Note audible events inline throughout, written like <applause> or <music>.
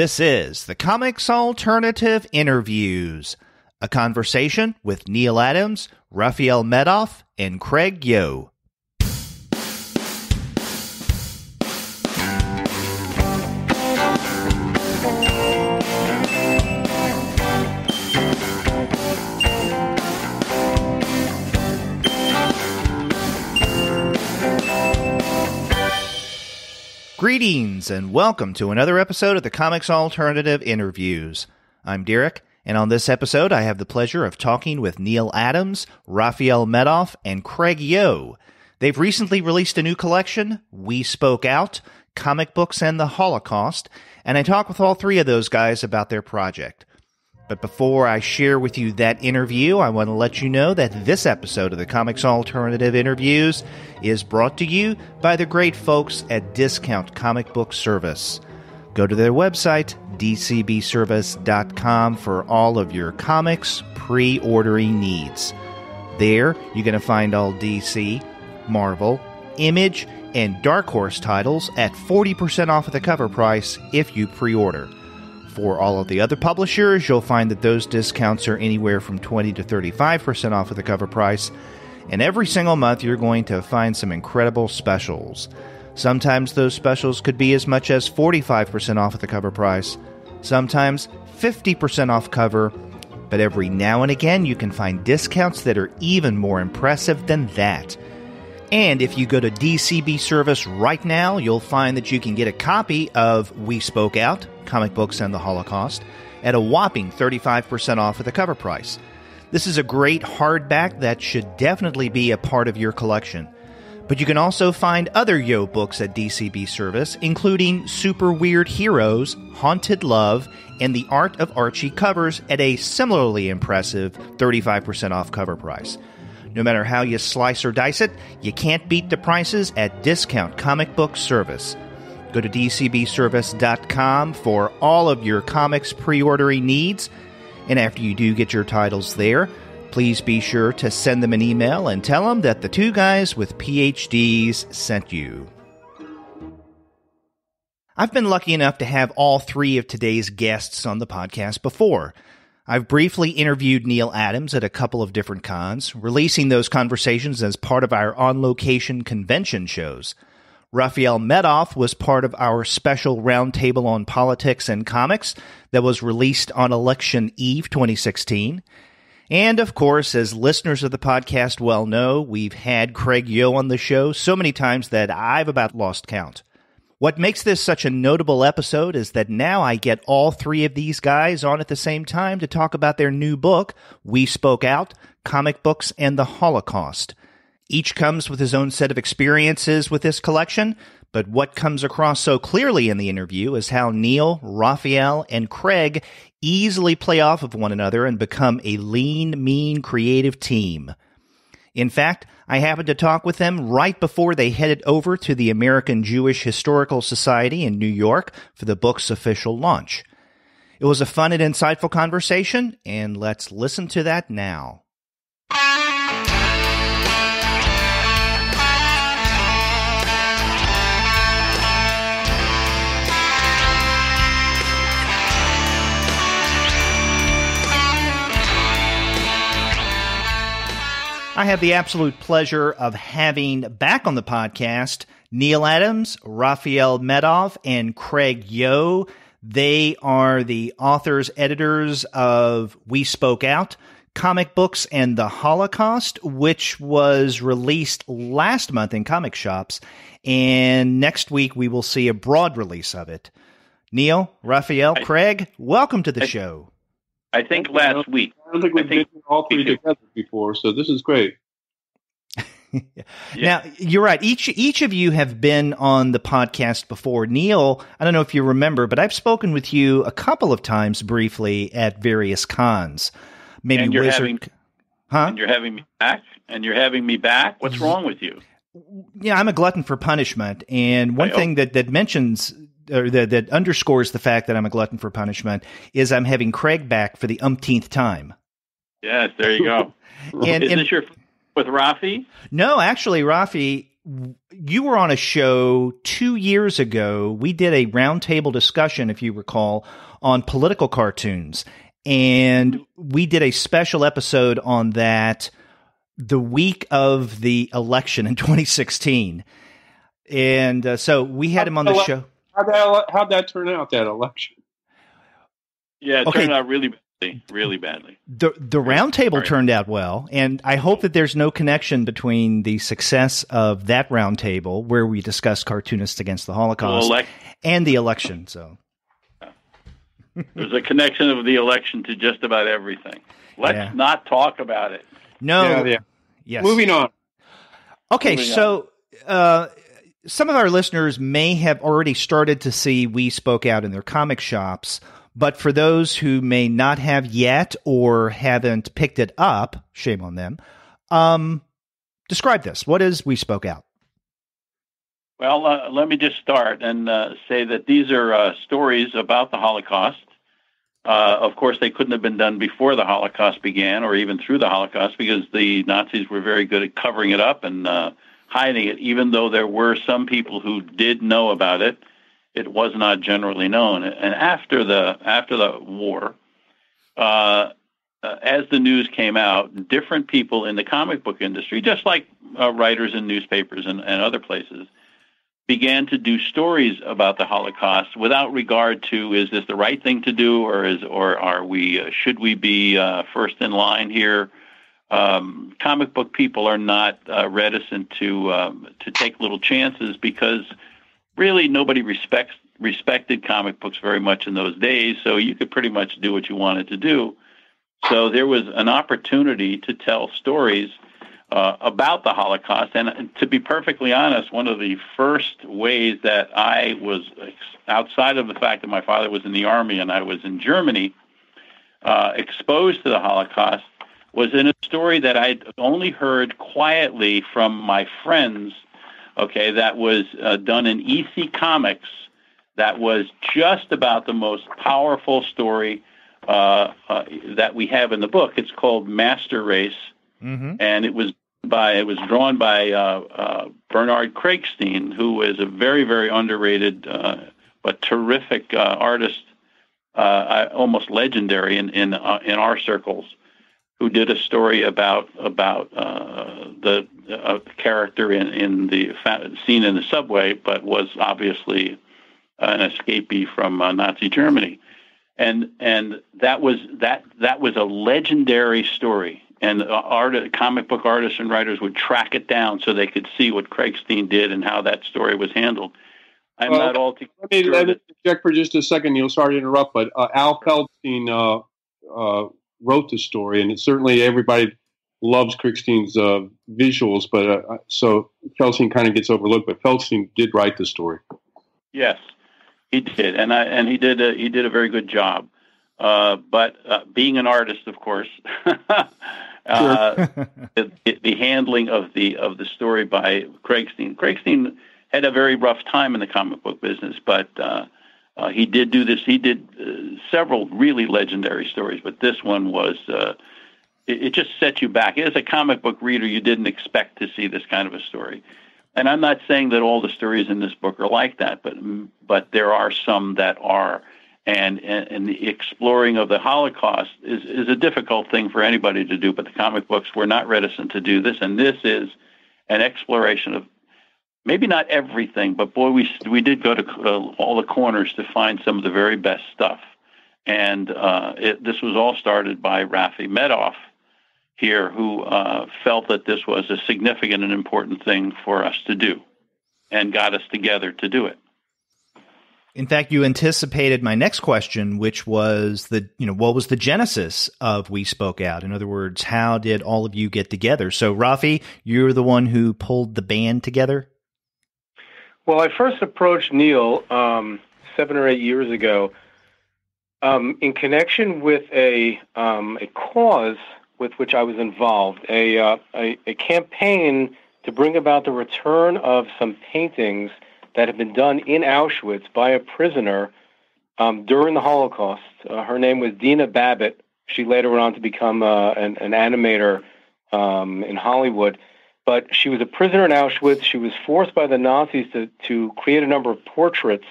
This is the Comics Alternative Interviews, a conversation with Neal Adams, Rafael Medoff, and Craig Yoe. Greetings and welcome to another episode of the Comics Alternative Interviews. I'm Derek, and on this episode, I have the pleasure of talking with Neal Adams, Rafael Medoff, and Craig Yoe. They've recently released a new collection, We Spoke Out, Comic Books and the Holocaust, and I talk with all three of those guys about their project. But before I share with you that interview, I want to let you know that this episode of the Comics Alternative Interviews is brought to you by the great folks at Discount Comic Book Service. Go to their website, dcbservice.com, for all of your comics pre ordering needs. There, you're going to find all DC, Marvel, Image, and Dark Horse titles at 40% off of the cover price if you pre order. For all of the other publishers, you'll find that those discounts are anywhere from 20 to 35% off of the cover price. And every single month, you're going to find some incredible specials. Sometimes those specials could be as much as 45% off of the cover price, sometimes 50% off cover, but every now and again, you can find discounts that are even more impressive than that. And if you go to DCB Service right now, you'll find that you can get a copy of We Spoke Out, Comic Books and the Holocaust, at a whopping 35% off of the cover price. This is a great hardback that should definitely be a part of your collection. But you can also find other Yoe books at DCB Service, including Super Weird Heroes, Haunted Love, and The Art of Archie covers at a similarly impressive 35% off cover price. No matter how you slice or dice it, you can't beat the prices at Discount Comic Book Service. Go to dcbservice.com for all of your comics pre ordering needs. And after you do get your titles there, please be sure to send them an email and tell them that the two guys with PhDs sent you. I've been lucky enough to have all three of today's guests on the podcast before. I've briefly interviewed Neal Adams at a couple of different cons, releasing those conversations as part of our on location convention shows. Rafael Medoff was part of our special roundtable on politics and comics that was released on election eve 2016. And of course, as listeners of the podcast well know, we've had Craig Yoe on the show so many times that I've about lost count. What makes this such a notable episode is that now I get all three of these guys on at the same time to talk about their new book, We Spoke Out Comic Books and the Holocaust. Each comes with his own set of experiences with this collection, but what comes across so clearly in the interview is how Neal, Rafael, and Craig easily play off of one another and become a lean, mean, creative team. In fact, I happened to talk with them right before they headed over to the American Jewish Historical Society in New York for the book's official launch. It was a fun and insightful conversation, and let's listen to that now. I have the absolute pleasure of having back on the podcast Neal Adams, Rafael Medoff, and Craig Yoe. They are the authors, editors of We Spoke Out, Comic Books and the Holocaust, which was released last month in comic shops. And next week we will see a broad release of it. Neal, Rafael, I, Craig, welcome to the I, show. I think last week. I don't think we've been all three together before, so this is great. <laughs> yeah. Now you're right. Each each of you have been on the podcast before. Neal, I don't know if you remember, but I've spoken with you a couple of times briefly at various cons. Maybe and you're Wizard, having, huh? And you're having me back. And you're having me back. What's wrong with you? Yeah, I'm a glutton for punishment, and one I thing that that mentions or that, that underscores the fact that I'm a glutton for punishment is I'm having Craig back for the umpteenth time. Yes, there you go. <laughs> <laughs> and, is and, this your with Rafi? No, actually, Rafi, you were on a show two years ago. We did a roundtable discussion, if you recall, on political cartoons. And we did a special episode on that the week of the election in <laughs> 2016. And uh, so we had him on the show. How'd that, how'd that turn out, that election? Yeah, it okay. turned out really badly. Really badly. The the roundtable turned out well, and I hope that there's no connection between the success of that roundtable, where we discussed cartoonists against the Holocaust, elect- and the election. So there's a connection of the election to just about everything. Let's yeah. not talk about it. No. Yeah, yeah. Yes. Moving on. Okay, Moving so on. Uh, some of our listeners may have already started to see We Spoke Out in their comic shops. But for those who may not have yet or haven't picked it up, shame on them. Um, describe this. What is We Spoke Out? Well, uh, let me just start and uh, say that these are uh, stories about the Holocaust. Uh, of course, they couldn't have been done before the Holocaust began or even through the Holocaust because the Nazis were very good at covering it up and uh, hiding it, even though there were some people who did know about it it was not generally known. And after the after the war, uh, uh, as the news came out, different people in the comic book industry, just like uh, writers in newspapers and, and other places, began to do stories about the Holocaust without regard to is this the right thing to do or is or are we uh, should we be uh, first in line here? Um, comic book people are not uh, reticent to um, to take little chances because really nobody respects respected comic books very much in those days, so you could pretty much do what you wanted to do. So there was an opportunity to tell stories uh, about the Holocaust. And to be perfectly honest, one of the first ways that I was outside of the fact that my father was in the army and I was in Germany, uh, exposed to the Holocaust was in a story that I'd only heard quietly from my friends okay, that was uh, done in EC Comics that was just about the most powerful story uh, uh, that we have in the book. It's called Master Race, mm-hmm. and it was by it was drawn by uh, uh, Bernard Krigstein, who is a very very underrated uh, but terrific artist, almost legendary in in in our circles who did a story about about uh, the uh, character in in the scene in the subway, but was obviously an escapee from uh, Nazi Germany, and and that was that that was a legendary story. And art, comic book artists and writers would track it down so they could see what Krigstein did and how that story was handled. I'm not altogether. Let me, let me check for just a second, Neal. Sorry to interrupt, but uh, Al Feldstein uh, uh, wrote the story, and certainly everybody loves Krigstein's uh, visuals, but uh, so Feldstein kind of gets overlooked. But Feldstein did write the story. Yes, he did, and I, and he did a, he did a very good job. Uh, but uh, being an artist, of course, <laughs> uh, <laughs> the, the, handling of the of the story by Krigstein. Krigstein had a very rough time in the comic book business, but uh, uh, he did do this. He did uh, several really legendary stories, but this one was. Uh, it, it, just set you back. As a comic book reader, you didn't expect to see this kind of a story. And I'm not saying that all the stories in this book are like that, but but there are some that are. And, and, and the exploring of the Holocaust is, is a difficult thing for anybody to do, but the comic books were not reticent to do this. And this is an exploration of maybe not everything, but boy, we we did go to uh, all the corners to find some of the very best stuff. And uh, it, this was all started by Rafi Medoff here, who uh, felt that this was a significant and important thing for us to do, and got us together to do it. In fact, you anticipated my next question, which was the you know what was the genesis of We Spoke Out? In other words, how did all of you get together? So, Rafi, you're the one who pulled the band together. Well, I first approached Neal um, seven or eight years ago um, in connection with a um, a cause with which I was involved, a, uh, a, a campaign to bring about the return of some paintings that had been done in Auschwitz by a prisoner um, during the Holocaust. Uh, her name was Dina Babbitt. She later went on to become uh, an, an, animator um, in Hollywood. but she was a prisoner in Auschwitz. She was forced by the Nazis to, to create a number of portraits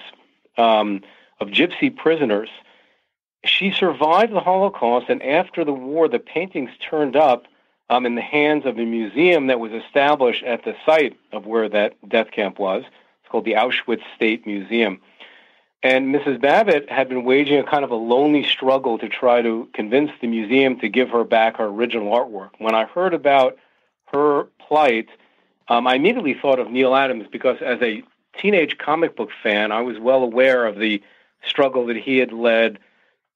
um, of gypsy prisoners. She survived the Holocaust, and after the war, the paintings turned up um, in the hands of a museum that was established at the site of where that death camp was. It's called the Auschwitz State Museum. And Mrs. Babbitt had been waging a kind of a lonely struggle to try to convince the museum to give her back her original artwork. When I heard about her plight, um, I immediately thought of Neal Adams because as a teenage comic book fan, I was well aware of the struggle that he had led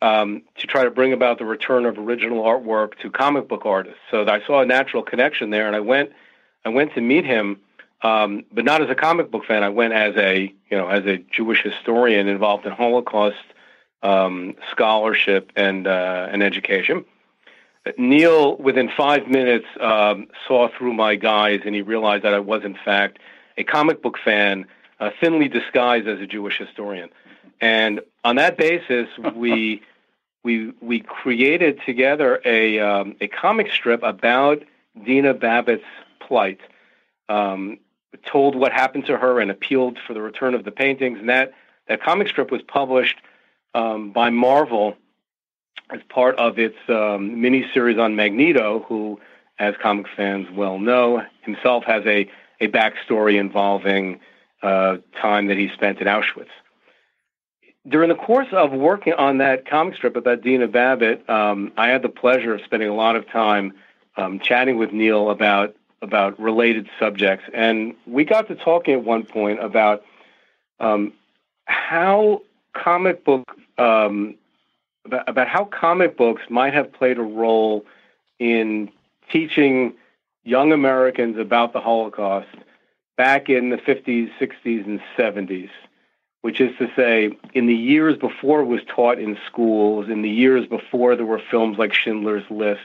um, to try to bring about the return of original artwork to comic book artists. So I saw a natural connection there, and I went, I went to meet him um, but not as a comic book fan. I went as a you know as a Jewish historian involved in Holocaust um, scholarship and uh, and education. Neal, within five minutes, um, saw through my guise, and he realized that I was in fact a comic book fan, uh, thinly disguised as a Jewish historian. And on that basis, we <laughs> we we created together a um, a comic strip about Dina Babbitt's plight. Um, told what happened to her and appealed for the return of the paintings. And that, that comic strip was published um, by Marvel as part of its um, miniseries on Magneto, who, as comic fans well know, himself has a, a backstory involving uh, time that he spent in Auschwitz. During the course of working on that comic strip about Dina Babbitt, um, I had the pleasure of spending a lot of time um, chatting with Neal about about related subjects. And we got to talking at one point about um, how comic book um, about, about how comic books might have played a role in teaching young Americans about the Holocaust back in the 50s, 60s, and 70s, which is to say, in the years before it was taught in schools, in the years before there were films like Schindler's List,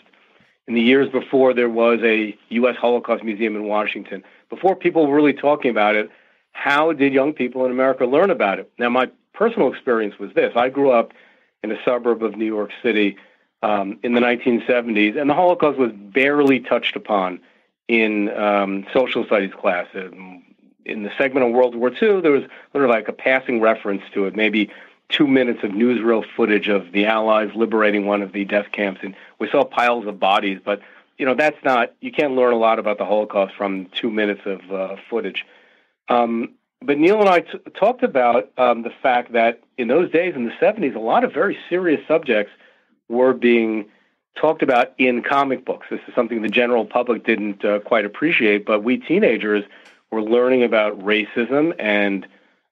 in the years before there was a U.S. Holocaust Museum in Washington, before people were really talking about it, how did young people in America learn about it? Now, my personal experience was this I grew up in a suburb of New York City um, in the 1970s, and the Holocaust was barely touched upon in um, social studies classes. In the segment on World War II, there was sort of like a passing reference to it, maybe two minutes of newsreel footage of the Allies liberating one of the death camps, and we saw piles of bodies. But you know, that's not you can't learn a lot about the Holocaust from two minutes of uh, footage. Um, but Neal and I t- talked about um, the fact that in those days, in the 70s, a lot of very serious subjects were being talked about in comic books. This is something the general public didn't uh, quite appreciate, but we teenagers were learning about racism and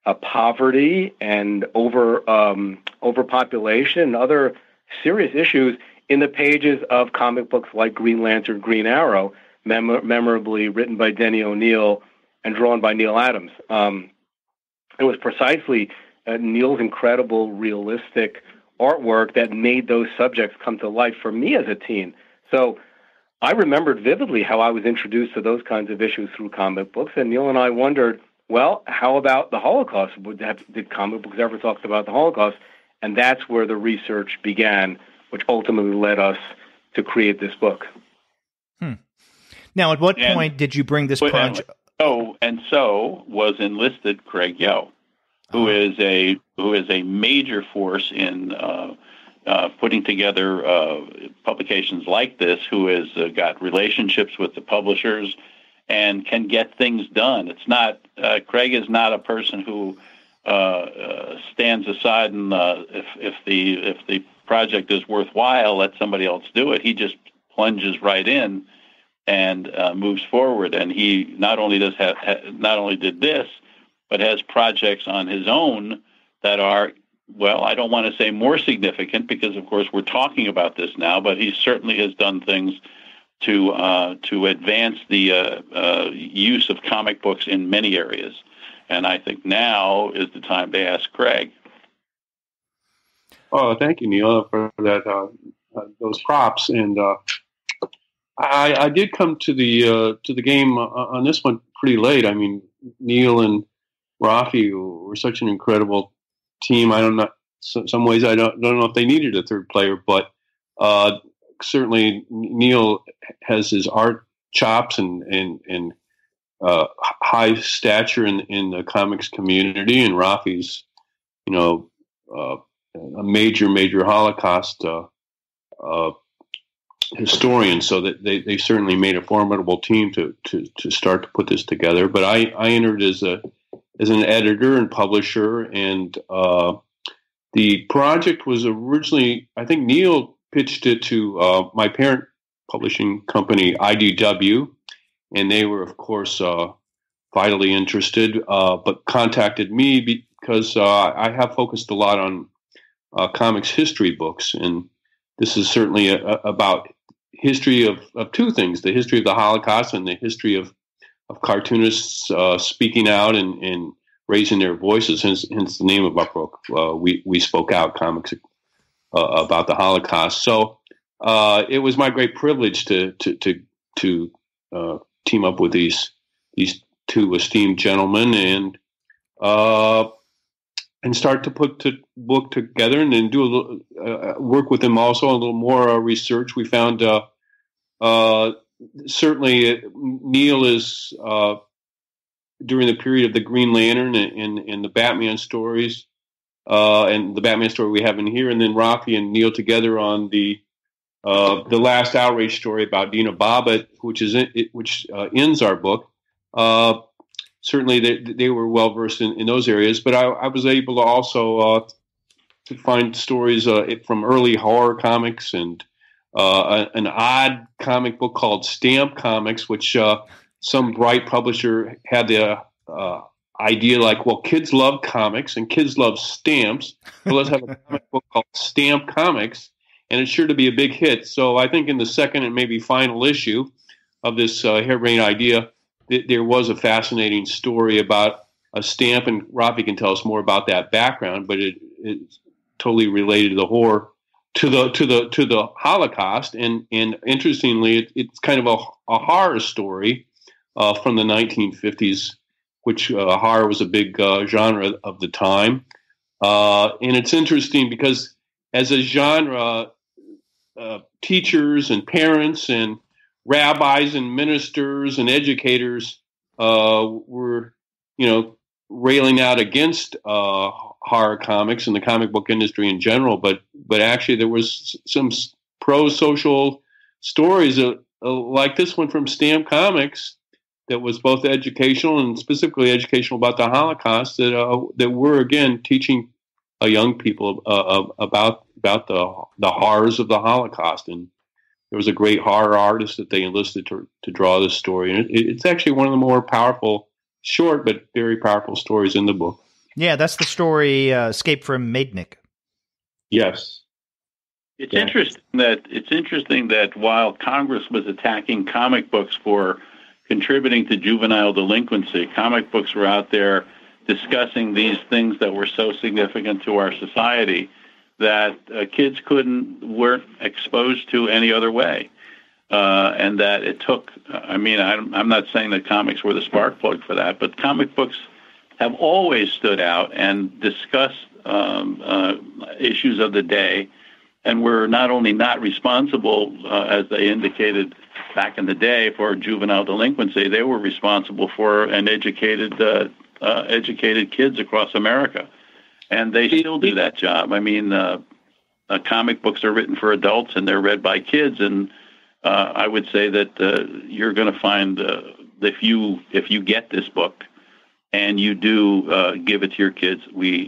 uh, poverty and over um, overpopulation and other serious issues in the pages of comic books like Green Lantern, Green Arrow, mem- memorably written by Denny O'Neil and drawn by Neal Adams. Um, it was precisely uh, Neal's incredible realistic artwork that made those subjects come to life for me as a teen. So I remembered vividly how I was introduced to those kinds of issues through comic books, and Neal and I wondered well, how about the Holocaust? Would have, did comic books ever talk about the Holocaust? And that's where the research began, which ultimately led us to create this book. Hmm. Now, at what and, point did you bring this project? Oh, and so was enlisted Craig Yoe, who oh. is a who is a major force in uh, uh, putting together uh, publications like this. Who has uh, got relationships with the publishers and can get things done. It's not uh, Craig is not a person who uh, stands aside and if if the if the project is worthwhile, let somebody else do it. He just plunges right in and moves forward. And he not only does have ha- not only did this, but has projects on his own that are well, I don't want to say more significant because, of course, we're talking about this now, but he certainly has done things to uh, to advance the uh, uh, use of comic books in many areas. And I think now is the time to ask Craig. Oh, thank you, Neal, for that uh, uh, those props. And uh, I, I, did come to the to the game on this one pretty late. I mean, Neal and Rafi were such an incredible team. I don't know. Some ways I don't, don't know if they needed a third player, but certainly Neal has his art chops and and and uh, high stature in in the comics community, and Rafi's, you know, uh, a major major Holocaust uh, uh, historian. So that they, they certainly made a formidable team to, to to start to put this together. But I I entered as a as an editor and publisher, and uh, the project was originally I think Neal pitched it to uh, my parent publishing company IDW and they were, of course, uh, vitally interested, uh, but contacted me because uh, I have focused a lot on uh, comics history books, and this is certainly a, a, about history of, of two things: the history of the Holocaust and the history of of cartoonists uh, speaking out and, and raising their voices. Hence, hence the name of our book. Uh, we we spoke out comics about the Holocaust. So it was my great privilege to to to to uh, team up with these these two esteemed gentlemen and uh, and start to put the book together and then do a little uh, work with them also a little more uh, research. We found uh, uh, certainly Neal is uh, during the period of the Green Lantern and, and, and the Batman stories. and the Batman story we have in here, and then Rocky and Neal together on the uh, the last outrage story about Dina Babbitt, which is in, which uh, ends our book. Uh, certainly, they, they were well versed in, in, those areas, but I, I was able to also uh, to find stories uh, from early horror comics and Uh, an odd comic book called Stamp Comics, which uh, some bright publisher had the uh, idea like, well, kids love comics and kids love stamps, so let's have a <laughs> comic book called Stamp Comics and it's sure to be a big hit. So I think in the second and maybe final issue of this uh, harebrained idea, th- there was a fascinating story about a stamp, and Rafi can tell us more about that background. But it, it's totally related to the horror, to the to the to the Holocaust, and and interestingly, it, it's kind of a, a horror story uh, from the 1950s, which uh, horror was a big uh, genre of the time. Uh, and it's interesting because as a genre, uh, teachers and parents and rabbis and ministers and educators uh, were, you know, railing out against uh, horror comics and the comic book industry in general. But but actually, there was some pro-social stories uh, uh, like this one from Stamp Comics that was both educational and specifically educational about the Holocaust that uh, that were again teaching young people about about the the horrors of the Holocaust. And there was a great horror artist that they enlisted to to draw this story, and it, it's actually one of the more powerful, short but very powerful stories in the book. Yeah, that's the story uh, "Escape from Majdanek." Yes. It's yeah. interesting that it's interesting that while Congress was attacking comic books for contributing to juvenile delinquency, comic books were out there discussing these things that were so significant to our society that uh, kids couldn't weren't exposed to any other way, uh, and that it took. I mean, I'm, I'm not saying that comics were the spark plug for that, but comic books have always stood out and discussed um, uh, issues of the day, and were not only not responsible, uh, as they indicated back in the day, for juvenile delinquency, they were responsible for an educated uh, uh, educated kids across America and they still do that job. I mean, uh, uh, comic books are written for adults and they're read by kids, and uh, I would say that uh, you're going to find uh, if you if you get this book and you do uh, give it to your kids, we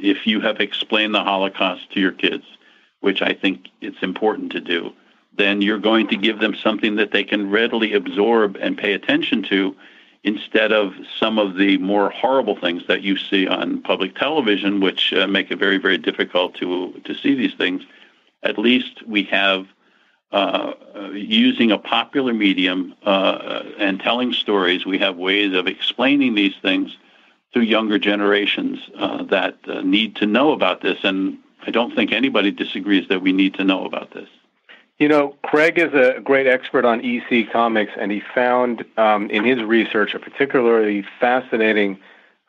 if you have explained the Holocaust to your kids, which I think it's important to do, then you're going to give them something that they can readily absorb and pay attention to instead of some of the more horrible things that you see on public television, which uh, make it very, very difficult to to see these things. At least we have uh, using a popular medium uh, and telling stories. We have ways of explaining these things to younger generations uh, that uh, need to know about this. And I don't think anybody disagrees that we need to know about this. You know, Craig is a great expert on EC comics, and he found um, in his research a particularly fascinating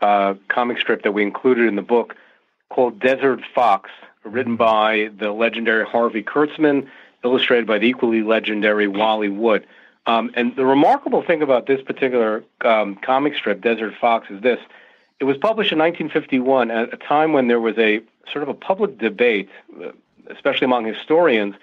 uh, comic strip that we included in the book called Desert Fox, written by the legendary Harvey Kurtzman, illustrated by the equally legendary Wally Wood. Um, and the remarkable thing about this particular um, comic strip, Desert Fox, is this. It was published in 1951 at a time when there was a sort of a public debate, uh, especially among historians,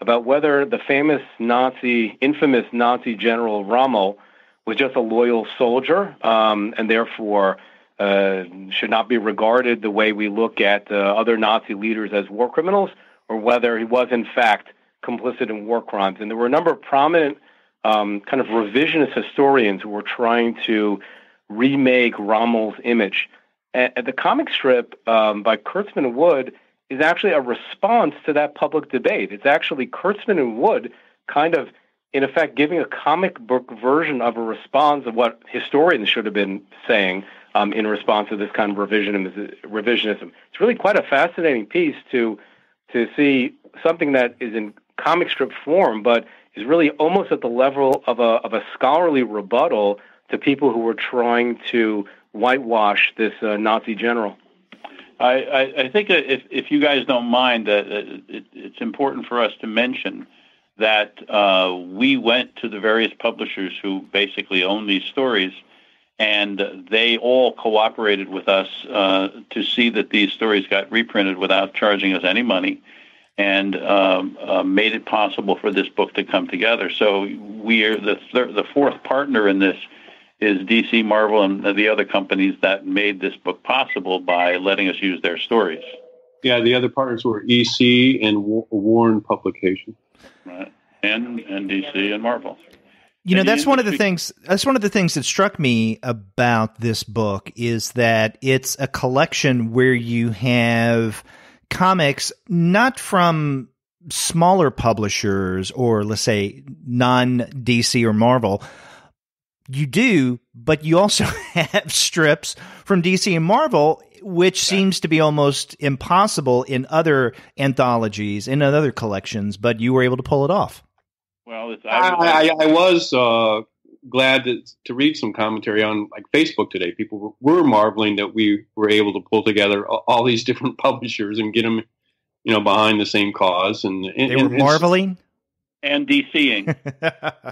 about whether the famous Nazi, infamous Nazi general Rommel was just a loyal soldier um, and therefore uh, should not be regarded the way we look at uh, other Nazi leaders as war criminals, or whether he was in fact complicit in war crimes. And there were a number of prominent um, kind of revisionist historians who were trying to remake Rommel's image. And, the comic strip um, by Kurtzman and Wood is actually a response to that public debate. It's actually Kurtzman and Wood kind of, in effect, giving a comic book version of a response of what historians should have been saying um, in response to this kind of. Revisionism. It's really quite a fascinating piece to to see something that is in comic strip form, but is really almost at the level of a of a scholarly rebuttal to people who were trying to whitewash this uh, Nazi general. I, I, I, think if, if you guys don't mind, uh, it, it's important for us to mention that uh, we went to the various publishers who basically own these stories, and they all cooperated with us uh, to see that these stories got reprinted without charging us any money and um, uh, made it possible for this book to come together. So we are the thir- the fourth partner in this is DC, Marvel, and the other companies that made this book possible by letting us use their stories. Yeah, the other partners were EC and Warren Publication. Right, and and DC and Marvel. You know, that's one of the things. That's one of the things that struck me about this book is that it's a collection where you have comics not from smaller publishers or let's say non DC or Marvel. You do, but you also <laughs> have strips from DC and Marvel, which yeah. seems to be almost impossible in other anthologies, in other collections, but you were able to pull it off. Well, I, I, I, was uh, glad to, to read some commentary on like Facebook today. People were, were marveling that we were able to pull together all these different <laughs> publishers and get them, you know, behind the same cause. And, and they were and marveling and DCing.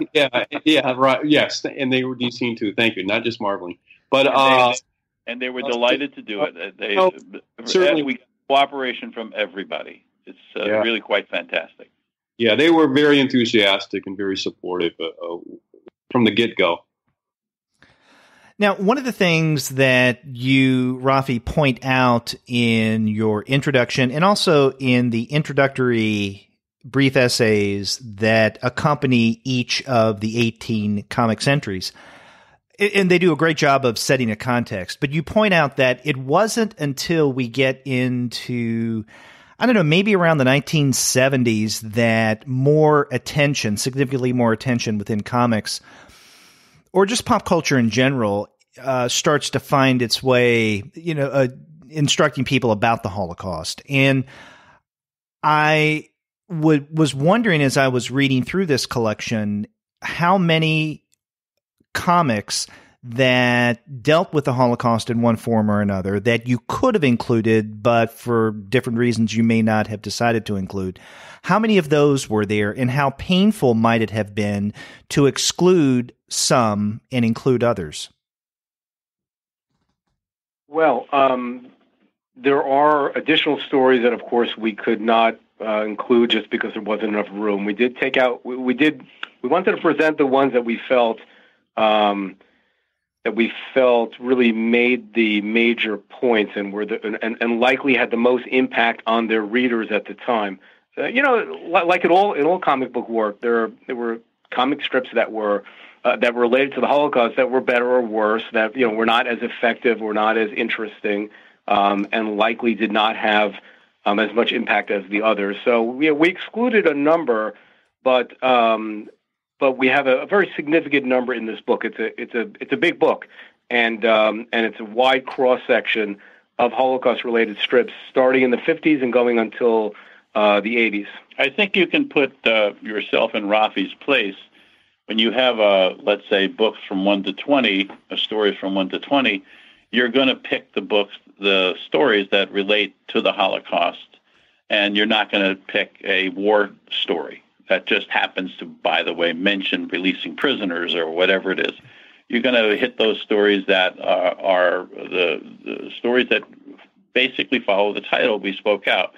<laughs> yeah, yeah, right. Yes, and they were DCing too. Thank you. Not just marveling, but and uh, they, and they were delighted to do it. They oh, certainly we cooperation from everybody. It's uh, yeah. really quite fantastic. Yeah, they were very enthusiastic and very supportive. Uh, uh from the get go. Now, one of the things that you, Rafi, point out in your introduction and also in the introductory brief essays that accompany each of the 18 comics entries, and they do a great job of setting a context, but you point out that it wasn't until we get into I don't know, maybe around the 1970s that more attention, significantly more attention within comics or just pop culture in general uh, starts to find its way, you know, uh, instructing people about the Holocaust. And I was wondering as I was reading through this collection how many comics that dealt with the Holocaust in one form or another that you could have included, but for different reasons you may not have decided to include. How many of those were there, and how painful might it have been to exclude some and include others? Well, um, there are additional stories that, of course, we could not uh, include just because there wasn't enough room. We did take out. We, we did. We wanted to present the ones that we felt. Um, that we felt really made the major points and were the and, and likely had the most impact on their readers at the time. Uh, you know, like in all in all comic book work, there there were comic strips that were uh, that were related to the Holocaust that were better or worse, that you know were not as effective, were not as interesting, um, and likely did not have um, as much impact as the others. So we we excluded a number, but um, but we have a, a, very significant number in this book. It's a it's a it's a big book, and um, and it's a wide cross section of Holocaust related strips, starting in the 50s and going until uh, the 80s. I think you can put uh, yourself in Rafi's place when you have, uh, let's say, books from one to 20, uh, stories from one to 20. You're going to pick the books, the stories that relate to the Holocaust, and you're not going to pick a war story that just happens to, by the way, mention releasing prisoners or whatever it is. You're going to hit those stories that are, are the, the stories that basically follow the title. We spoke out,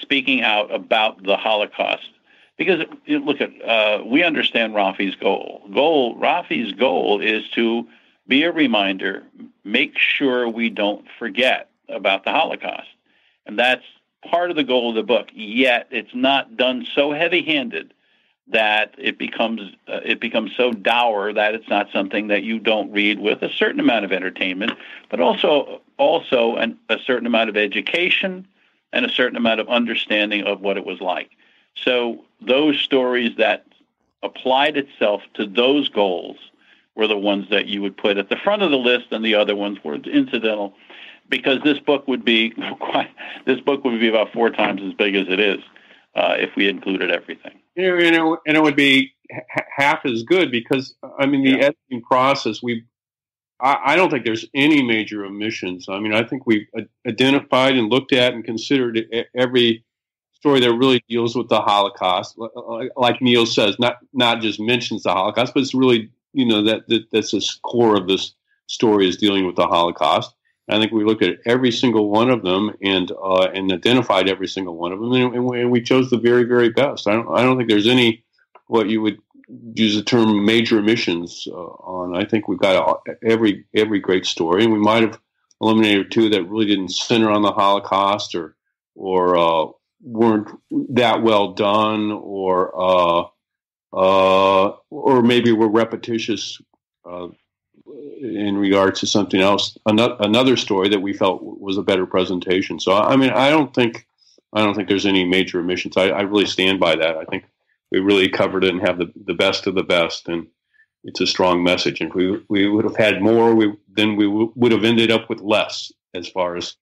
speaking out about the Holocaust. Because you know, look at, uh, we understand Rafi's goal. Goal Rafi's goal is to be a reminder, make sure we don't forget about the Holocaust, and that's part of the goal of the book. Yet it's not done so heavy-handed that it becomes uh, it becomes so dour that it's not something that you don't read with a certain amount of entertainment, but also also an, a certain amount of education and a certain amount of understanding of what it was like. So those stories that applied itself to those goals were the ones that you would put at the front of the list, and the other ones were incidental because this book would be <laughs> quite, this book would be about four times as big as it is uh, if we included everything. You know, and, it, and it would be h- half as good because I mean the yeah. editing process. We, I, I, don't think there's any major omissions. I mean, I think we identified and looked at and considered every story that really deals with the Holocaust. Like Neal says, not not just mentions the Holocaust, but it's really you know that, that that's the core of this story is dealing with the Holocaust. I think we looked at every single one of them and uh, and identified every single one of them, and, and, we chose the very very best. I don't I don't think there's any what you would use the term major omissions uh, on. I think we've got every every great story, and we might have eliminated two that really didn't center on the Holocaust or or uh, weren't that well done, or uh, uh, or maybe were repetitious uh, in regards to something else, another story that we felt was a better presentation. So, I mean, I don't think I don't think there's any major omissions. I, I really stand by that. I think we really covered it and have the, the best of the best, and it's a strong message. And if we we would have had more, we then we w- would have ended up with less as far as.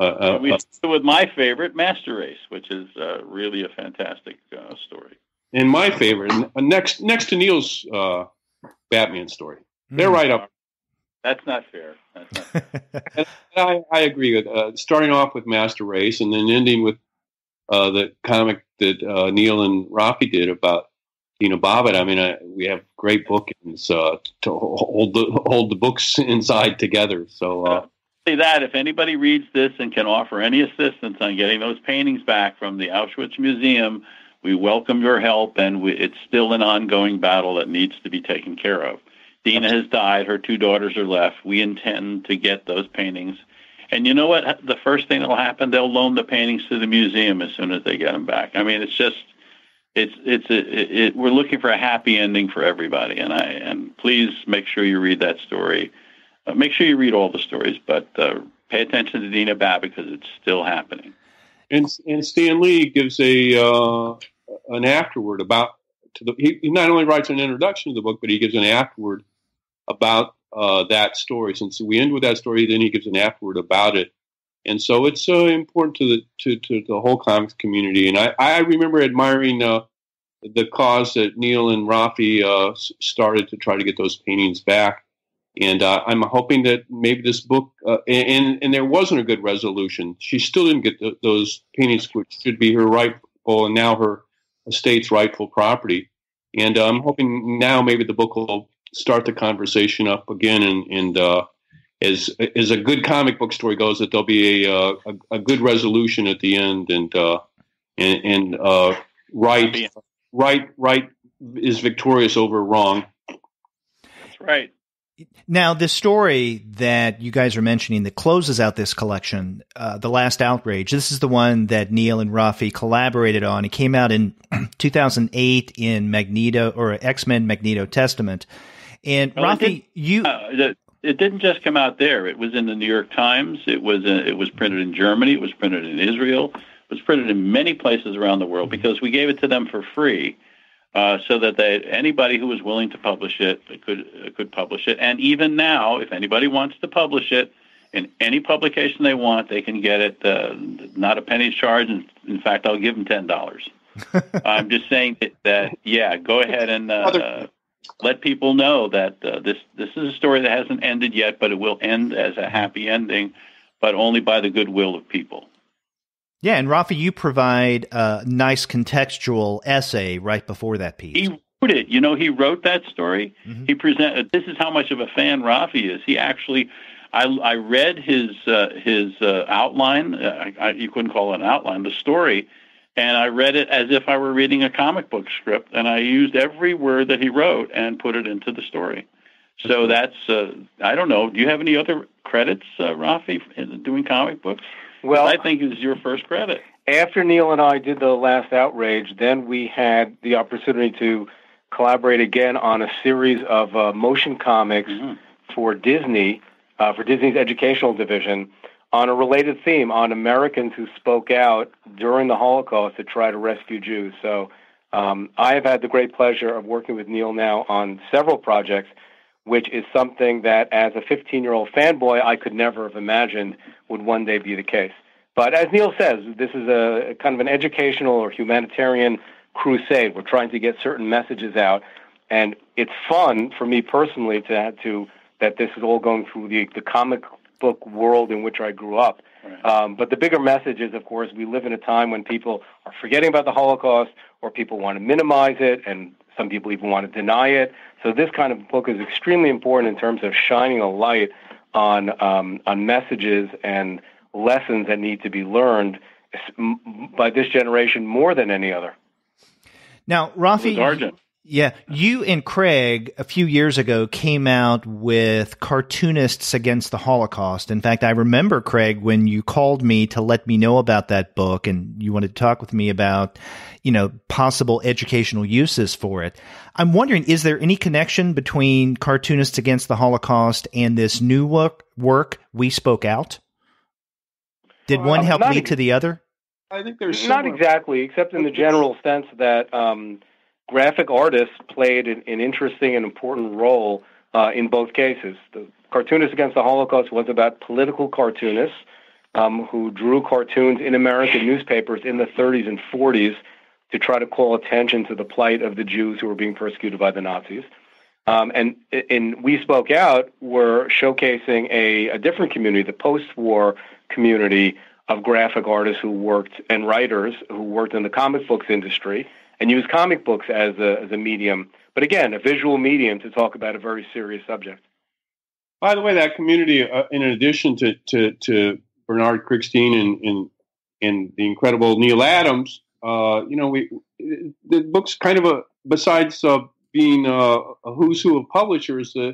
Uh, uh, we uh, with my favorite, Master Race, which is uh, really a fantastic uh, story. And my favorite, next next to Neal's uh, Batman story, they're mm. right up that's not fair. That's not fair. <laughs> I, I, agree with uh, starting off with Master Race and then ending with uh, the comic that uh, Neal and Rafi did about Dina Babbitt. I mean, I, we have great bookings uh, to hold the hold the books <laughs> inside together. So. Uh, say that if anybody reads this and can offer any assistance on getting those paintings back from the Auschwitz Museum, we welcome your help, and we, it's still an ongoing battle that needs to be taken care of. Dina has died. Her two daughters are left. We intend to get those paintings. And you know what? The first thing that'll happen, they'll loan the paintings to the museum as soon as they get them back. I mean, it's just, it's it's a, it, it, we're looking for a happy ending for everybody. And I and please make sure you read that story. Uh, make sure you read all the stories, but uh, pay attention to Dina Babbitt because it's still happening. And and Stan Lee gives a uh, an afterword about to the. He, he not only writes an introduction to the book, but he gives an afterword about uh, that story. Since we end with that story, then he gives an afterword about it. And so it's uh, important to the to, to the whole comics community. And I, I remember admiring uh, the cause that Neal and Rafi uh, started to try to get those paintings back. And uh, I'm hoping that maybe this book, uh, and, and there wasn't a good resolution. She still didn't get the, those paintings, which should be her rightful and now her estate's rightful property. And I'm hoping now maybe the book will start the conversation up again. And, and uh, as as a good comic book story goes, that there'll be a uh, a, a, good resolution at the end, and uh, and, and uh, right right right is victorious over wrong. That's right. Now, the story that you guys are mentioning that closes out this collection, uh, The Last Outrage, this is the one that Neal and Rafi collaborated on. It came out in <clears throat> 2008 in Magneto or X Men Magneto Testament. And well, Rafi, you. Uh, it didn't just come out there. It was in the New York Times. It was uh, it was printed in Germany. It was printed in Israel. It was printed in many places around the world mm-hmm. because we gave it to them for free, uh, so that they anybody who was willing to publish it could uh, could publish it. And even now, if anybody wants to publish it in any publication they want, they can get it. Uh, not a penny's charge. In, in fact, I'll give them ten dollars. <laughs> I'm just saying that, that, yeah, go ahead and uh, let people know that uh, this this is a story that hasn't ended yet, but it will end as a happy ending, but only by the goodwill of people. Yeah, and Rafi, you provide a nice contextual essay right before that piece. He wrote it. You know, he wrote that story. Mm-hmm. He presented. This is how much of a fan Rafi is. He actually, I, I read his uh, his uh, outline. Uh, I, you couldn't call it an outline. The story, and I read it as if I were reading a comic book script, and I used every word that he wrote and put it into the story. So that's uh, I don't know. Do you have any other credits, uh, Rafi, in doing comic books? Well, I think it's your first credit. After Neal and I did the last outrage, then we had the opportunity to collaborate again on a series of uh, motion comics mm-hmm. for Disney, uh, for Disney's educational division, on a related theme on Americans who spoke out during the Holocaust to try to rescue Jews. So um, I have had the great pleasure of working with Neal now on several projects, which is something that as a 15 year old fanboy, I could never have imagined would one day be the case. But as Neal says, this is a kind of an educational or humanitarian crusade. We're trying to get certain messages out, and it's fun for me personally to to that this is all going through the, the comic book world in which I grew up. Right. Um, but the bigger message is, of course, we live in a time when people are forgetting about the Holocaust, or people want to minimize it, and some people even want to deny it. So this kind of book is extremely important in terms of shining a light on um, on messages and lessons that need to be learned by this generation more than any other. Now, Rafi, Argent. Yeah, you and Craig a few years ago came out with Cartoonists Against the Holocaust. In fact, I remember Craig when you called me to let me know about that book and you wanted to talk with me about, you know, possible educational uses for it. I'm wondering is there any connection between Cartoonists Against the Holocaust and this new work, work We Spoke Out? Did one help lead to the other? I think there's not exactly, except in the general sense that um, graphic artists played an, an interesting and important role uh, in both cases. The Cartoonists Against the Holocaust was about political cartoonists um, who drew cartoons in American newspapers in the 30s and 40s to try to call attention to the plight of the Jews who were being persecuted by the Nazis. Um, and in We Spoke Out, we're showcasing a, a different community, the post war community of graphic artists who worked and writers who worked in the comic books industry and use comic books as a, as a medium, but again, a visual medium to talk about a very serious subject. By the way, that community, uh, in addition to, to, to Bernard Krigstein and, and, and the incredible Neal Adams, uh, you know, we the book's kind of a besides uh, being uh, a who's who of publishers, uh,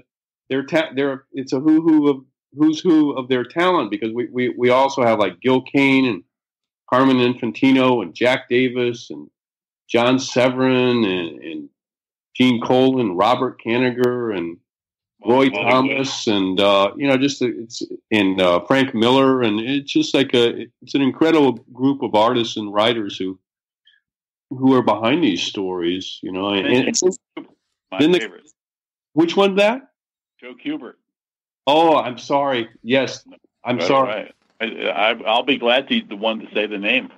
they're ta- they're it's a who who of who's who of their talent because we, we, we also have like Gil Kane and Carmen Infantino and Jack Davis and John Severin and, and Gene Colan, Robert Kanigher and Roy Thomas and uh, you know just it's and uh, Frank Miller and it's just like a it's an incredible group of artists and writers who who are behind these stories you know and, and, and my favorite. The, which one's that? Joe Kubert. Oh, I'm sorry. Yes, I'm That's sorry. Right. I, will be glad to the one to say the name.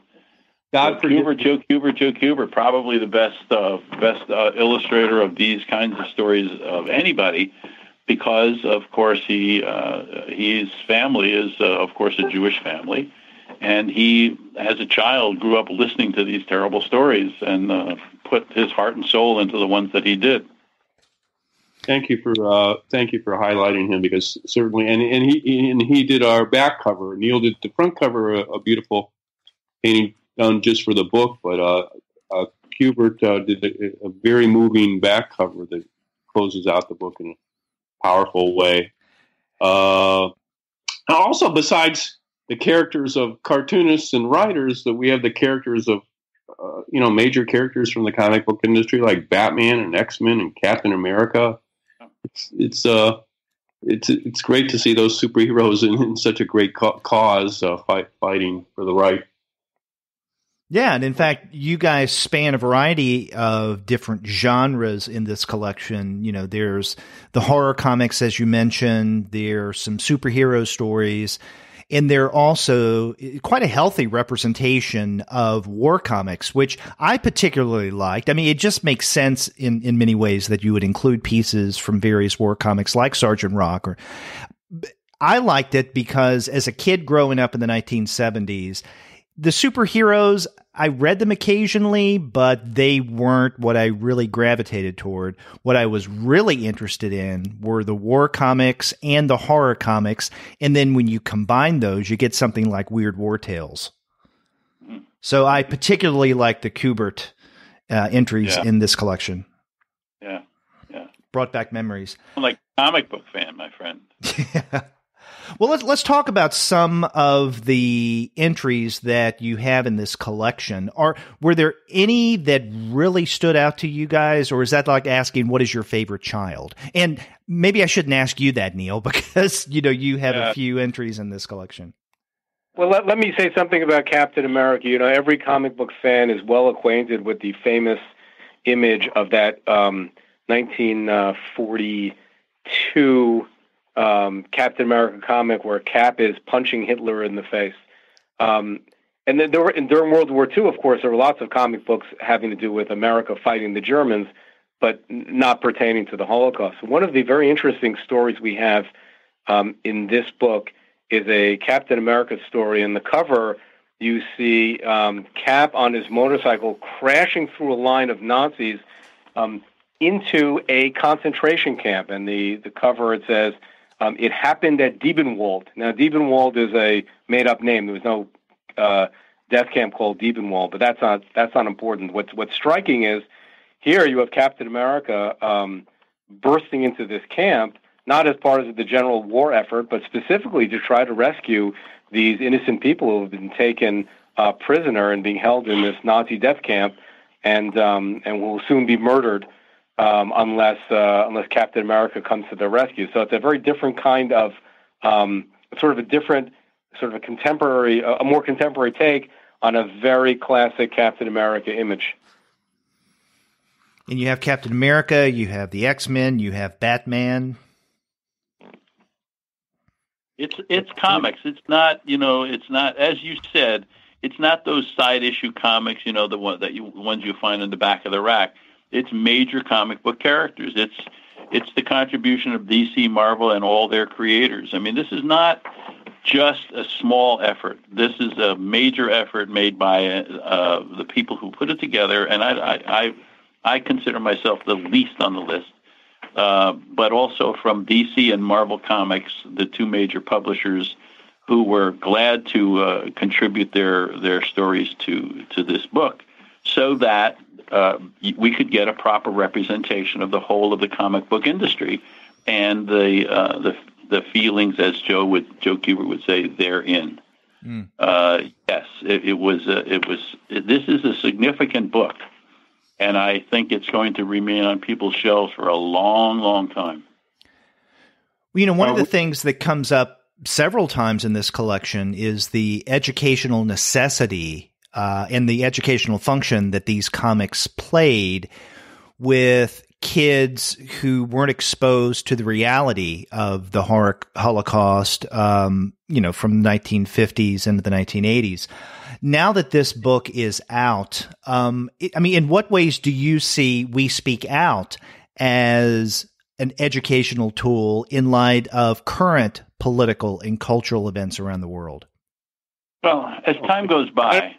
God Joe Kubert, Joe Kubert, Joe Kubert, probably the best uh, best uh, illustrator of these kinds of stories of anybody, because of course he uh, his family is uh, of course a Jewish family, and he as a child grew up listening to these terrible stories and uh, put his heart and soul into the ones that he did thank you for uh, thank you for highlighting him because certainly and and he and he did our back cover. Neal did the front cover, a, a beautiful painting done just for the book, but uh, uh, Kubert uh, did a, a, very moving back cover that closes out the book in a powerful way. Uh, also, besides the characters of cartoonists and writers, that we have the characters of uh, you know major characters from the comic book industry like Batman and X Men and Captain America it's it's uh it's it's great to see those superheroes in, in such a great ca- cause uh, fight, fighting for the right. Yeah, and in fact, you guys span a variety of different genres in this collection. You know, there's the horror comics, as you mentioned. There's some superhero stories and they're also eh, quite a healthy representation of war comics, which I particularly liked. I mean, it just makes sense in, in many ways that you would include pieces from various war comics like Sergeant Rock or I liked it because as a kid growing up in the 1970s, the superheroes, I read them occasionally, but they weren't what I really gravitated toward. What I was really interested in were the war comics and the horror comics. And then when you combine those, you get something like Weird War Tales. So I particularly like the Kubert uh, entries yeah. in this collection. Yeah, yeah. Brought back memories. I'm like comic book fan, my friend. yeah. <laughs> Well, let's let's talk about some of the entries that you have in this collection. Are were there any that really stood out to you guys, or is that like asking what is your favorite child? And maybe I shouldn't ask you that, Neal, <laughs> because you know you have yeah. a few entries in this collection. Well, let, let me say something about Captain America. You know, every comic book fan is well acquainted with the famous image of that um, 1942 um, Captain America comic where Cap is punching Hitler in the face. Um, and then there were, and during World War II, of course, there were lots of comic books having to do with America fighting the Germans, but not pertaining to the Holocaust. One of the very interesting stories we have um, in this book is a Captain America story. In the cover, you see um, Cap on his motorcycle crashing through a line of Nazis um, into a concentration camp. And the, the cover, it says, um, it happened at Diebenwald. Now, Diebenwald is a made-up name. There was no uh, death camp called Diebenwald, but that's not that's not important. What's what's striking is here you have Captain America um, bursting into this camp, not as part of the general war effort, but specifically to try to rescue these innocent people who have been taken uh, prisoner and being held in this Nazi death camp, and um, and will soon be murdered um, unless uh, unless Captain America comes to their rescue. So it's a very different kind of um, sort of a different sort of a contemporary, a more contemporary take on a very classic Captain America image. And you have Captain America, you have the X Men, you have Batman. It's it's comics. It's not you know. It's not as you said. It's not those side issue comics. You know the one that you ones you find in the back of the rack it's major comic book characters. It's it's the contribution of DC, Marvel, and all their creators. I mean, this is not just a small effort. This is a major effort made by uh, the people who put it together, and I, I, I, I consider myself the least on the list. Uh, but also from DC and Marvel Comics, the two major publishers who were glad to uh, contribute their their stories to to this book, so that uh, we could get a proper representation of the whole of the comic book industry and the uh, the the feelings, as Joe would Joe Kubert would say, therein. Mm. Uh, yes, it, it was a, it was it, this is a significant book, and I think it's going to remain on people's shelves for a long, long time. Well, you know, one of the things that comes up several times in this collection is the educational necessity uh, and the educational function that these comics played with kids who weren't exposed to the reality of the Holocaust, um, you know, from the 1950s into the 1980s. Now that this book is out, um, it, I mean, in what ways do you see We Speak Out as an educational tool in light of current political and cultural events around the world? Well, as time goes by,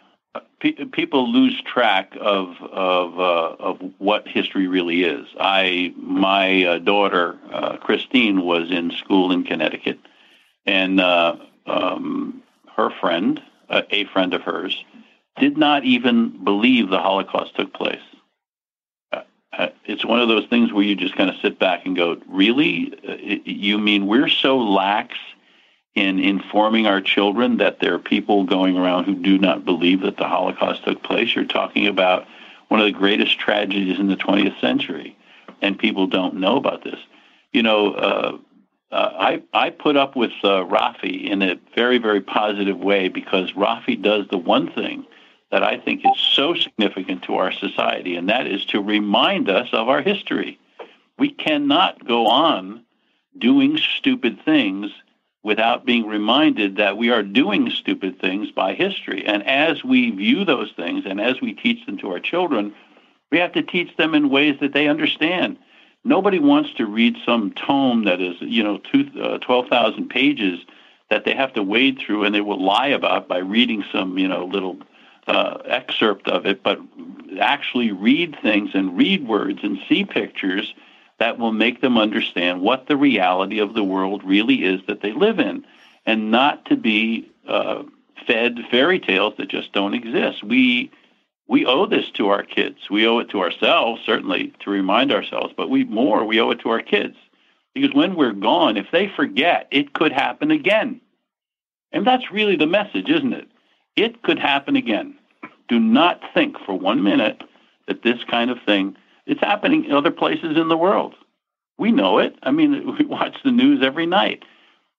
people lose track of of uh, of what history really is. I my uh, daughter uh, Christine was in school in Connecticut, and uh, um, her friend, uh, a friend of hers, did not even believe the Holocaust took place. Uh, it's one of those things where you just kind of sit back and go, "Really? You mean we're so lax?" In informing our children that there are people going around who do not believe that the Holocaust took place. You're talking about one of the greatest tragedies in the 20th century, and people don't know about this. You know, uh, uh, I I put up with uh, Rafi in a very very positive way because Rafi does the one thing that I think is so significant to our society, and that is to remind us of our history. We cannot go on doing stupid things without being reminded that we are doing stupid things by history. And as we view those things and as we teach them to our children, we have to teach them in ways that they understand. Nobody wants to read some tome that is, you know, uh, 12,000 pages that they have to wade through and they will lie about by reading some, you know, little uh, excerpt of it, but actually read things and read words and see pictures that will make them understand what the reality of the world really is that they live in and not to be uh, fed fairy tales that just don't exist. We we owe this to our kids. We owe it to ourselves, certainly, to remind ourselves, but we more we owe it to our kids. Because when we're gone, if they forget, it could happen again. And that's really the message, isn't it? It could happen again. Do not think for one minute that this kind of thing it's happening in other places in the world. We know it. I mean, <laughs> we watch the news every night.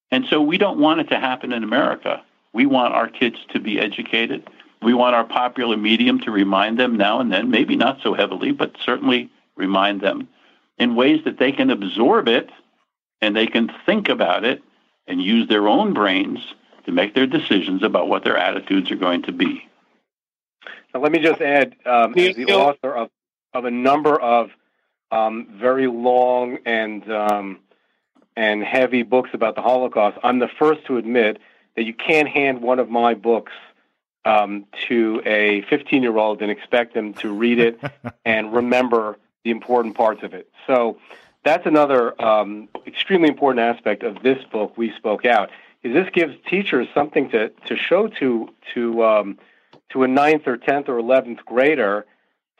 And so we don't want it to happen in America. We want our kids to be educated. We want our popular medium to remind them now and then, maybe not so heavily, but certainly remind them in ways that they can absorb it and they can think about it and use their own brains to make their decisions about what their attitudes are going to be. Now, let me just add, um, as the author of, of a number of um, very long and um, and heavy books about the Holocaust, I'm the first to admit that you can't hand one of my books um, to a 15 year old and expect them to read it <laughs> and remember the important parts of it. So that's another um, extremely important aspect of this book. We spoke out is this gives teachers something to to show to to um, to a ninth or tenth or eleventh grader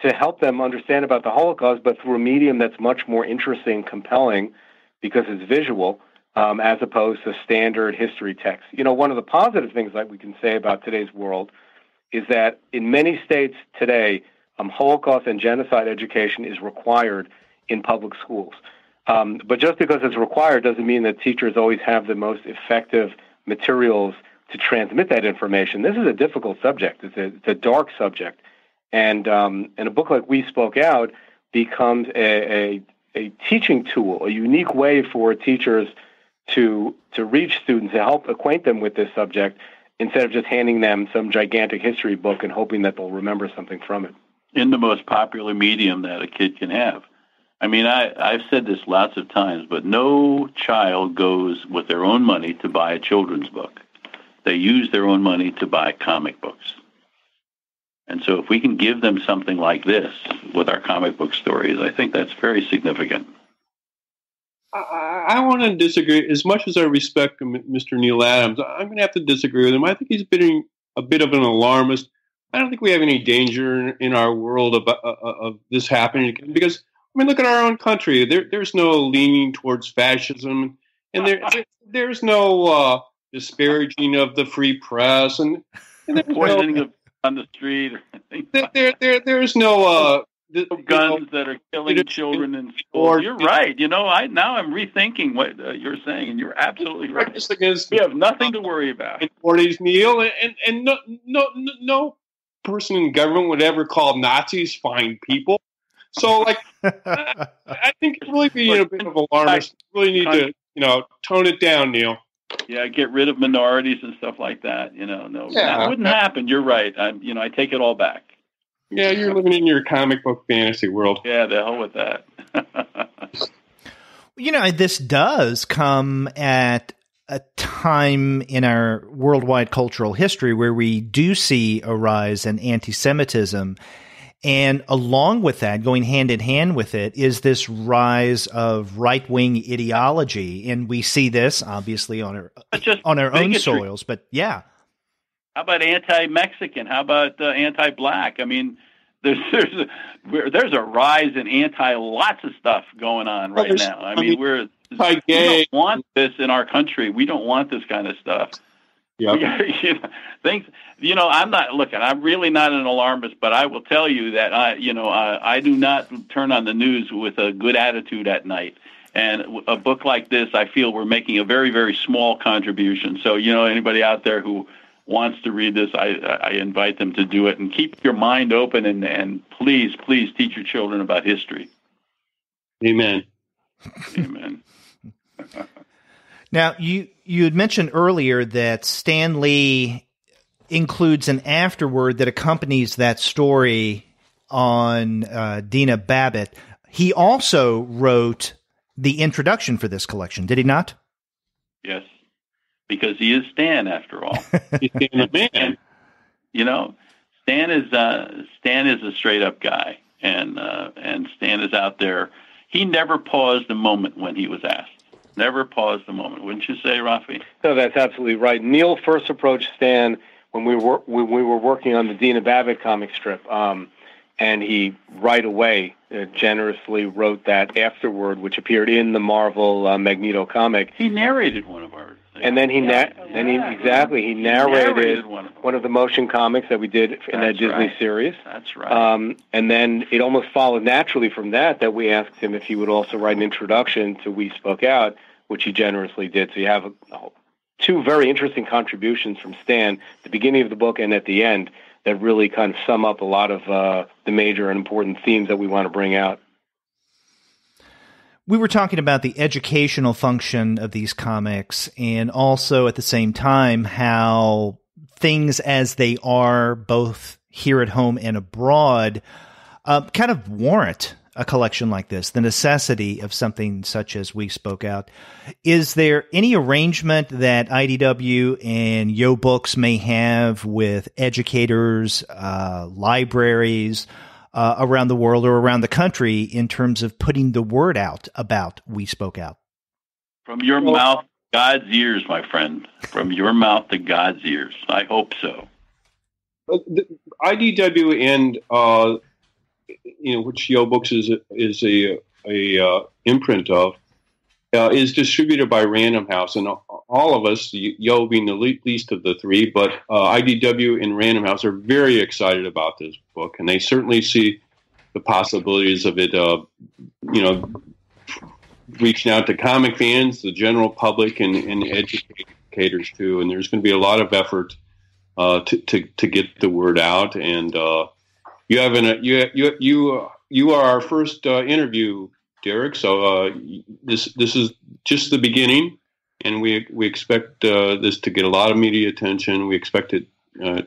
to help them understand about the Holocaust, but through a medium that's much more interesting, compelling, because it's visual, um, as opposed to standard history text. You know, one of the positive things that we can say about today's world is that in many states today, um, Holocaust and genocide education is required in public schools. Um, but just because it's required doesn't mean that teachers always have the most effective materials to transmit that information. This is a difficult subject. It's a, it's a dark subject, and um, and a book like We Spoke Out becomes a, a, a teaching tool, a unique way for teachers to to reach students to help acquaint them with this subject instead of just handing them some gigantic history book and hoping that they'll remember something from it. In the most popular medium that a kid can have. I mean, I, I've said this lots of times, but no child goes with their own money to buy a children's book. They use their own money to buy comic books. And so if we can give them something like this with our comic book stories, I think that's very significant. I, I want to disagree. As much as I respect Mr. Neal Adams, I'm going to have to disagree with him. I think he's been a bit of an alarmist. I don't think we have any danger in, in our world of, of, of this happening because I mean, look at our own country. There, there's no leaning towards fascism, and there, there's no uh, disparaging of the free press, and, and poisoning no, on the street. There, there, there, there's no uh, the, guns know, that are killing children in schools. You're right. You know, I now I'm rethinking what uh, you're saying, and you're absolutely right. Against we have nothing to worry about. Forties, Neal, and and no, no, no person in government would ever call Nazis fine people. So, like, <laughs> I, I think it's really being a bit of alarmist. You really need to, you know, tone it down, Neal. Yeah, get rid of minorities and stuff like that. You know, no, yeah. that wouldn't happen. You're right. I, you know, I take it all back. Yeah, you're living in your comic book fantasy world. Yeah, the hell with that. <laughs> you know, this does come at a time in our worldwide cultural history where we do see a rise in anti Semitism and along with that, going hand in hand with it, is this rise of right wing ideology, and we see this obviously on our on our own soils. But yeah, how about anti Mexican? How about uh, anti black? I mean, there's there's a, there's a rise in anti lots of stuff going on right now. I mean, we're we don't want this in our country. We don't want this kind of stuff. Yeah. <laughs> you know, things. You know, I'm not looking. I'm really not an alarmist, but I will tell you that I, you know, I, I do not turn on the news with a good attitude at night. And a book like this, I feel we're making a very, very small contribution. So, you know, anybody out there who wants to read this, I, I invite them to do it and keep your mind open and, and please, please teach your children about history. Amen. Amen. <laughs> now, you you had mentioned earlier that Stan Lee includes an afterword that accompanies that story on uh, Dina Babbitt. He also wrote the introduction for this collection, did he not? Yes. because he is Stan after all. <laughs> He's Stan the Man. You know, Stan is uh, Stan is a straight up guy, and uh, and Stan is out there. He never paused a moment when he was asked. Never paused a moment, wouldn't you say, Rafi? No, that's absolutely right. Neal first approached Stan when we were when we were working on the Dina Babbitt comic strip, um, and he right away uh, generously wrote that afterward, which appeared in the Marvel uh, Magneto comic. He narrated one of ours. And then he na- then he exactly he narrated, narrated one, of one, of the motion comics that we did in That's that Disney right. series. That's right. Um, and then it almost followed naturally from that that we asked him if he would also write an introduction to We Spoke Out, which he generously did. So you have a, two very interesting contributions from Stan, the beginning of the book and at the end, that really kind of sum up a lot of uh, the major and important themes that we want to bring out. We were talking about the educational function of these comics and also at the same time how things as they are both here at home and abroad uh, kind of warrant a collection like this, the necessity of something such as we spoke out. Is there any arrangement that IDW and Yoe Books may have with educators, uh, libraries uh, around the world or around the country in terms of putting the word out about We Spoke Out? From your Well- mouth, God's ears, my friend. From your mouth to God's ears. I hope so. Uh, the IDW and uh, you know which Yoe Books is is a a uh, imprint of uh, is distributed by Random House, and all of us, Yoe being the least of the three, but uh, IDW and Random House are very excited about this book, and they certainly see the possibilities of it. Uh, you know, reaching out to comic fans, the general public, and, and educators too. And there's going to be a lot of effort uh, to, to to get the word out. And uh, you have an you you you you are our first uh, interview, Derek. So uh, this this is just the beginning, and we we expect uh, this to get a lot of media attention. We expect it uh,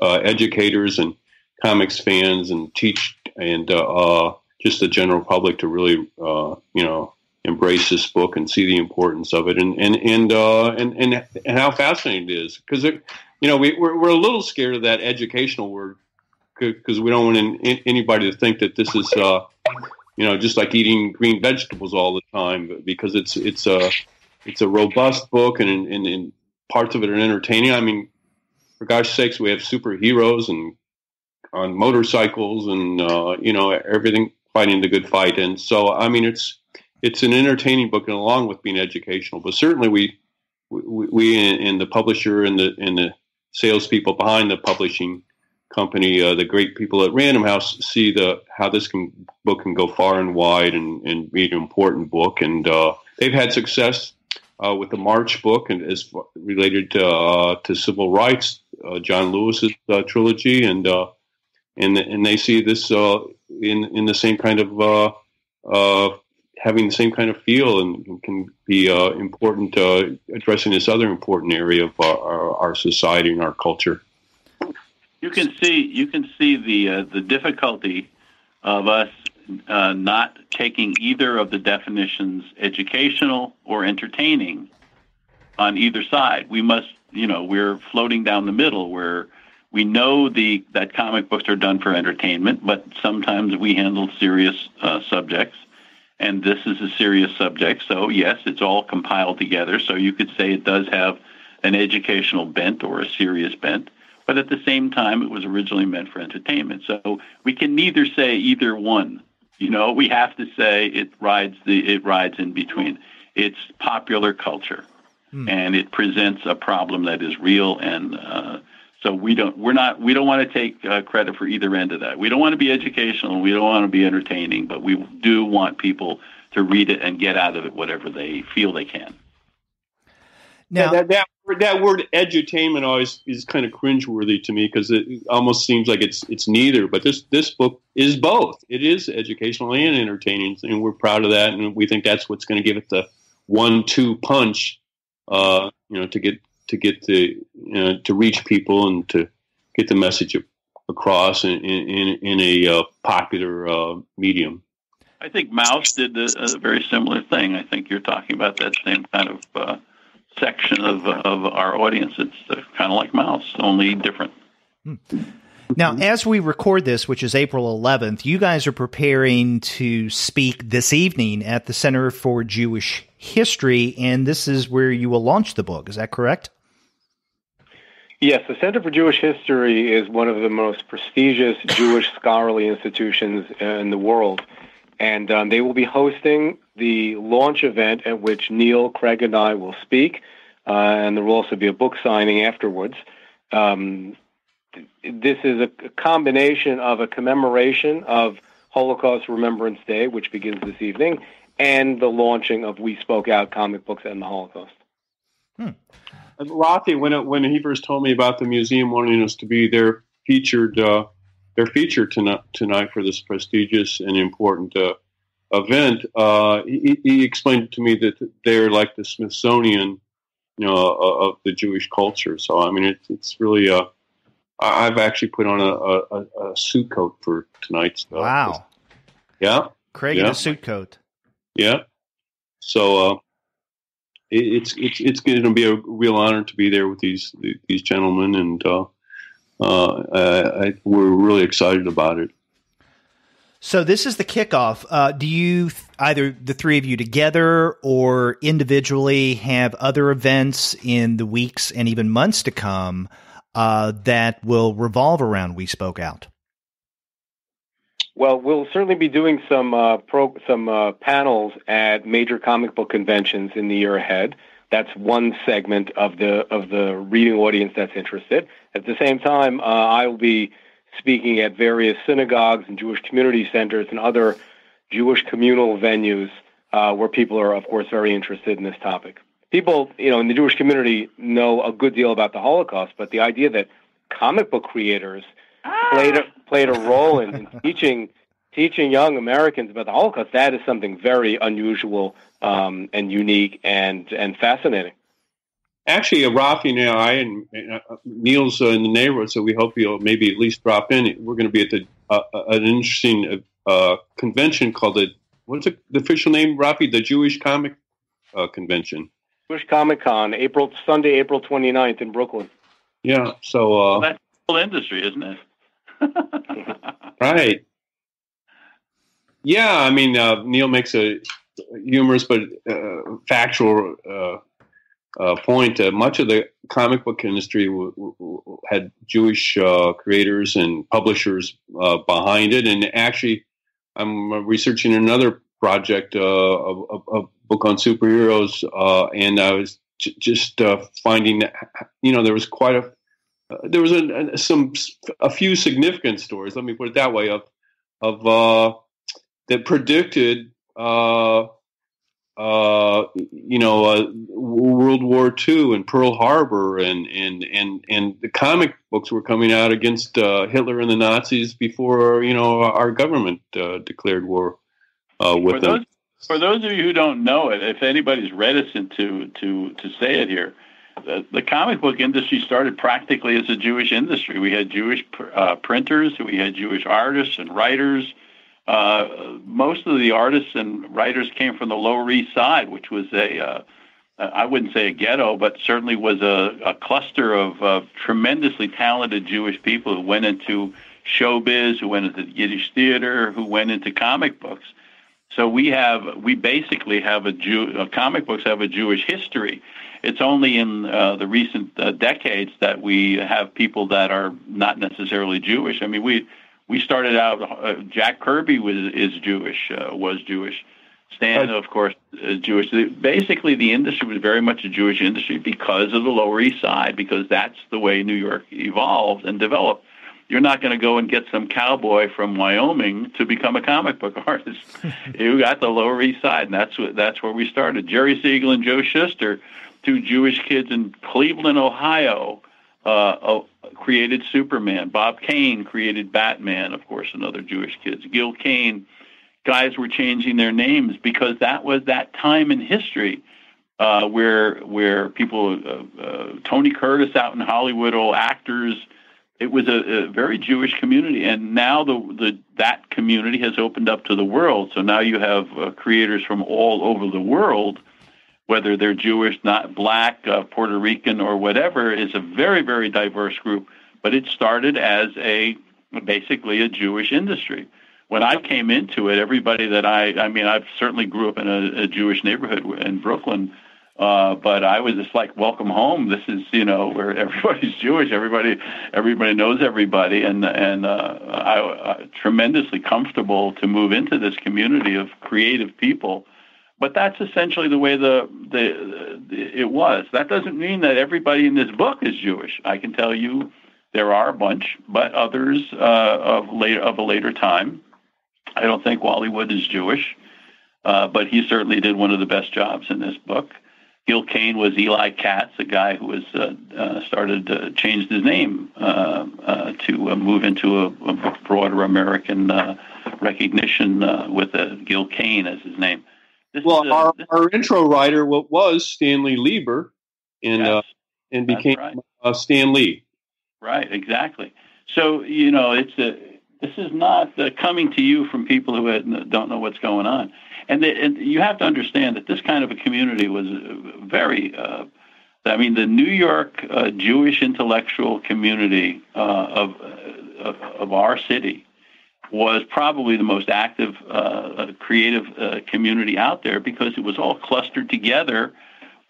uh, educators and comics fans and teach and uh, uh, just the general public to really uh, you know embrace this book and see the importance of it and and and and, and and how fascinating it is because you know we we're, we're a little scared of that educational word because we don't want an- anybody to think that this is you know just like eating green vegetables all the time because it's it's a it's a robust book and, and, and parts of it are entertaining. I mean, for gosh sakes, we have superheroes and on motorcycles and uh, you know everything fighting the good fight. And so I mean it's it's an entertaining book and along with being educational. But certainly we we, we and the publisher and the and the salespeople behind the publishing company, uh, the great people at Random House, see the how this can book can go far and wide and, and be an important book. And uh, they've had success uh, with the March book and as related to, uh, to civil rights, uh, John Lewis's uh, trilogy, and uh, and and they see this uh, in in the same kind of having the same kind of feel and can be important addressing this other important area of our, our, society and our culture. You can see you can see the the difficulty of us uh, not taking either of the definitions, educational or entertaining, on either side. We must, you know, we're floating down the middle where we know the that comic books are done for entertainment, but sometimes we handle serious uh, subjects, and this is a serious subject. So yes, it's all compiled together. So you could say it does have an educational bent or a serious bent but at the same time, it was originally meant for entertainment. So we can neither say either one. You know, we have to say it rides the it rides in between. It's popular culture, Hmm. and it presents a problem that is real. And uh, so we don't we're not we don't want to take uh, credit for either end of that. We don't want to be educational. We don't want to be entertaining, but we do want people to read it and get out of it whatever they feel they can. Now, that, that that word edutainment always is kind of cringeworthy to me because it almost seems like it's it's neither. But this this book is both. It is educational and entertaining, and we're proud of that. And we think that's what's going to give it the one-two punch. Uh, you know, to get to get the you know, to reach people and to get the message across in in, in a uh, popular uh, medium. I think Maus did a, a very similar thing. I think you're talking about that same kind of uh, section of of our audience. It's uh, kind of like Maus, only different. Hmm. Now, as we record this, which is April 11th, you guys are preparing to speak this evening at the Center for Jewish History, and this is where you will launch the book. Is that correct? Yes, the Center for Jewish History is one of the most prestigious Jewish scholarly institutions in the world. And um, they will be hosting the launch event at which Neal, Craig, and I will speak. Uh, and there will also be a book signing afterwards. Um, this is a combination of a commemoration of Holocaust Remembrance Day, which begins this evening, and the launching of We Spoke Out comic books and the Holocaust. Hmm. Rafi, when it, when he first told me about the museum wanting us to be their featured uh, their feature tonight, tonight for this prestigious and important uh, event, uh, he, he, explained to me that they're like the Smithsonian, you know, of the Jewish culture. So I mean, it, it's really uh, I've actually put on a, a, a suit coat for tonight's. Stuff. Wow. Yeah. Craig yeah. in a suit coat. Yeah. So uh, it, it's it's it's going to be a real honor to be there with these these gentlemen, and uh, uh, I, we're really excited about it. So this is the kickoff. Uh, do you either the three of you together or individually have other events in the weeks and even months to come? uh, that will revolve around We Spoke Out? Well, we'll certainly be doing some uh, pro- some uh, panels at major comic book conventions in the year ahead. That's one segment of the of the reading audience that's interested. At the same time, uh, I will be speaking at various synagogues and Jewish community centers and other Jewish communal venues uh, where people are, of course, very interested in this topic people, you know, in the Jewish community know a good deal about the Holocaust, but the idea that comic book creators played a, played a role in, in <laughs> teaching teaching young Americans about the Holocaust that is something very unusual um, and unique and and fascinating. Actually, uh, Rafi and I and uh, Neal's uh, in the neighborhood, so we hope you'll maybe at least drop in. We're going to be at the uh, uh an interesting uh, convention called the what's the official name, Rafi? The Jewish Comic Convention. Jewish Comic Con, April Sunday, April 29th in Brooklyn. Yeah, so uh, well, that's whole industry, isn't it? <laughs> right. Yeah, I mean, uh, Neal makes a humorous but uh, factual uh, uh point. Uh, much of the comic book industry w- w- had Jewish uh, creators and publishers behind it, and actually, I'm researching another project, uh, a, a, book on superheroes, uh, and I was j- just uh, finding that you know there was quite a uh, there was a, a, some a few significant stories. Let me put it that way of of uh, that predicted. Uh, you know, World War II and Pearl Harbor, and and and and the comic books were coming out against Hitler and the Nazis before you know our government declared war uh, with for them. Those, for those of you who don't know it, if anybody's reticent to to to say it here, the, the comic book industry started practically as a Jewish industry. We had Jewish uh, printers, we had Jewish artists and writers. Uh, most of the artists and writers came from the Lower East Side, which was a uh, I wouldn't say a ghetto, but certainly was a, a cluster of, tremendously talented Jewish people who went into showbiz, who went into Yiddish theater, who went into comic books. So we have we basically have a Jew uh, comic books have a Jewish history. It's only in uh, the recent uh, decades that we have people that are not necessarily Jewish. I mean, we we started out. Uh, Jack Kirby was is Jewish, uh, was Jewish. Stan, of course, is Jewish. Basically, the industry was very much a Jewish industry because of the Lower East Side, because that's the way New York evolved and developed you're not going to go and get some cowboy from Wyoming to become a comic book <laughs> artist. <laughs> you got the Lower East Side, and that's what that's where we started. Jerry Siegel and Joe Shuster, two Jewish kids in Cleveland, Ohio, uh, uh, created Superman. Bob Kane created Batman, of course, another Jewish kids. Gil Kane, guys were changing their names because that was that time in history. Uh, where where people, uh, uh, Tony Curtis out in Hollywood, all actors, it was a, a, very Jewish community, and now the, the that community has opened up to the world. So now you have uh, creators from all over the world whether they're Jewish, not black, uh, Puerto Rican, or whatever, is a very, very diverse group. But it started as a basically a Jewish industry. When I came into it, everybody that I, I mean, I certainly grew up in a, a Jewish neighborhood in Brooklyn, uh, but I was just like, welcome home. This is, you know, <laughs> where everybody's Jewish. Everybody, everybody knows everybody, and and uh, I, I tremendously comfortable to move into this community of creative people. But that's essentially the way the, the the it was. That doesn't mean that everybody in this book is Jewish. I can tell you, there are a bunch, but others uh, of later of a later time. I don't think Wally Wood is Jewish, uh, but he certainly did one of the best jobs in this book. Gil Kane was Eli Katz, a guy who was uh, uh, started to change his name uh, uh to move into a, a broader American recognition with Gil Kane as his name. This well, our, this, our intro writer was Stanley Lieber, and yes, and became right. Stan Lee. Right, exactly. So you know, it's a this is not coming to you from people who don't know what's going on. And, the, and you have to understand that this kind of a community was very. Uh, I mean, the New York uh, Jewish intellectual community uh, of, of, of our city was probably the most active, uh, creative uh, community out there because it was all clustered together,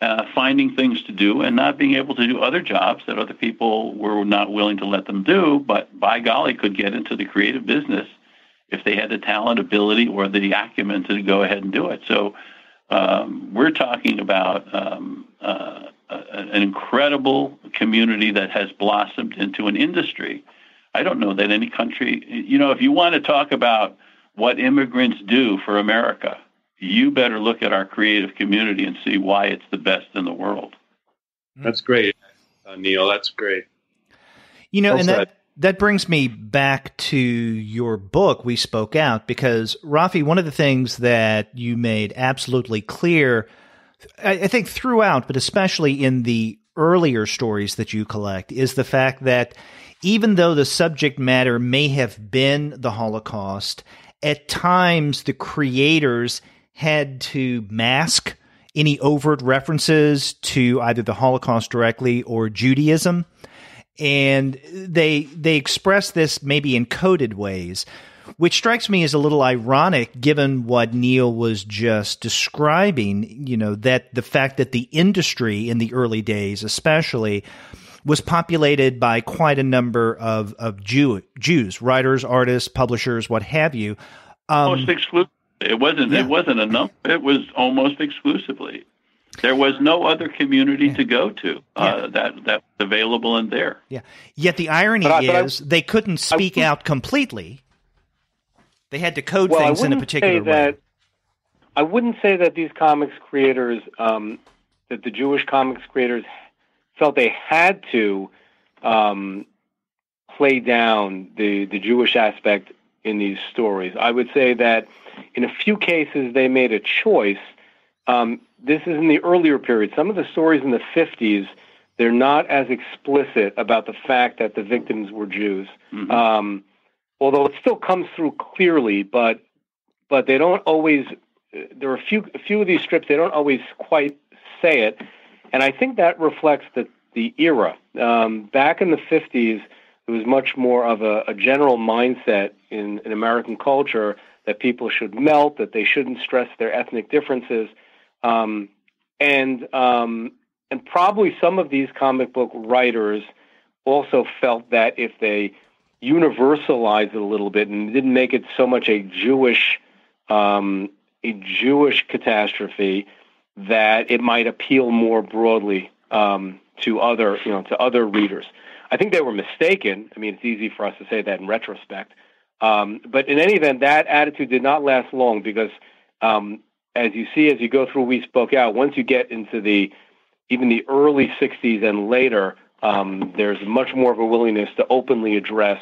uh, finding things to do and not being able to do other jobs that other people were not willing to let them do, but by golly, could get into the creative business if they had the talent, ability, or the acumen to go ahead and do it. So um, we're talking about um, uh, an incredible community that has blossomed into an industry. I don't know that any country, you know, if you want to talk about what immigrants do for America, you better look at our creative community and see why it's the best in the world. That's great, uh, Neal. That's great. You know, well and that that brings me back to your book, We Spoke Out, because Rafi, one of the things that you made absolutely clear, I, think throughout, but especially in the earlier stories that you collect, is the fact that even though the subject matter may have been the Holocaust, at times the creators had to mask any overt references to either the Holocaust directly or Judaism. And they they express this maybe in coded ways which strikes me as a little ironic given what Neal was just describing, you know, that the fact that the industry in the early days, especially, was populated by quite a number of, of Jew, Jews, writers, artists, publishers, what have you. Um, almost exclusively. It wasn't, yeah. it wasn't enough. It was almost exclusively. There was no other community yeah. to go to uh, yeah. that that was available in there. Yeah. Yet the irony I, is I, they couldn't speak I, out completely. They had to code well, things in a particular way. That, I wouldn't say that these comics creators, um, that the Jewish comics creators, felt they had to um, play down the the Jewish aspect in these stories. I would say that in a few cases they made a choice. Um, this is in the earlier period. Some of the stories in the 50s, they're not as explicit about the fact that the victims were Jews. Mm-hmm. Um, although it still comes through clearly, but but they don't always. There are a few a few of these strips they don't always quite say it, and I think that reflects the the era. Um, back in the 50s, it was much more of a, a general mindset in, in American culture that people should melt, that they shouldn't stress their ethnic differences. Um, and um, and probably some of these comic book writers also felt that if they universalized it a little bit and didn't make it so much a Jewish um, a Jewish catastrophe, that it might appeal more broadly um, to other you know to other readers. I think they were mistaken. I mean, it's easy for us to say that in retrospect. Um, but in any event, that attitude did not last long because um, as you see as you go through we spoke out once you get into the even the early 60s and later um, there's much more of a willingness to openly address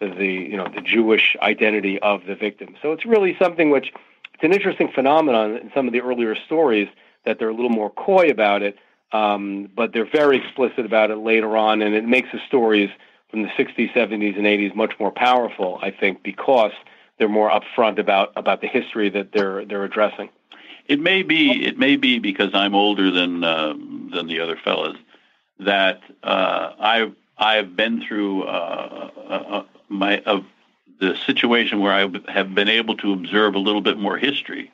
the, the you know the Jewish identity of the victim so it's really something which it's an interesting phenomenon in some of the earlier stories that they're a little more coy about it um, but they're very explicit about it later on and it makes the stories from the 60s 70s and 80s much more powerful I think because they're more upfront about about the history that they're they're addressing it may be it may be because I'm older than uh, than the other fellas that uh, I I've been through uh, uh, uh my the situation where I have been able to observe a little bit more history.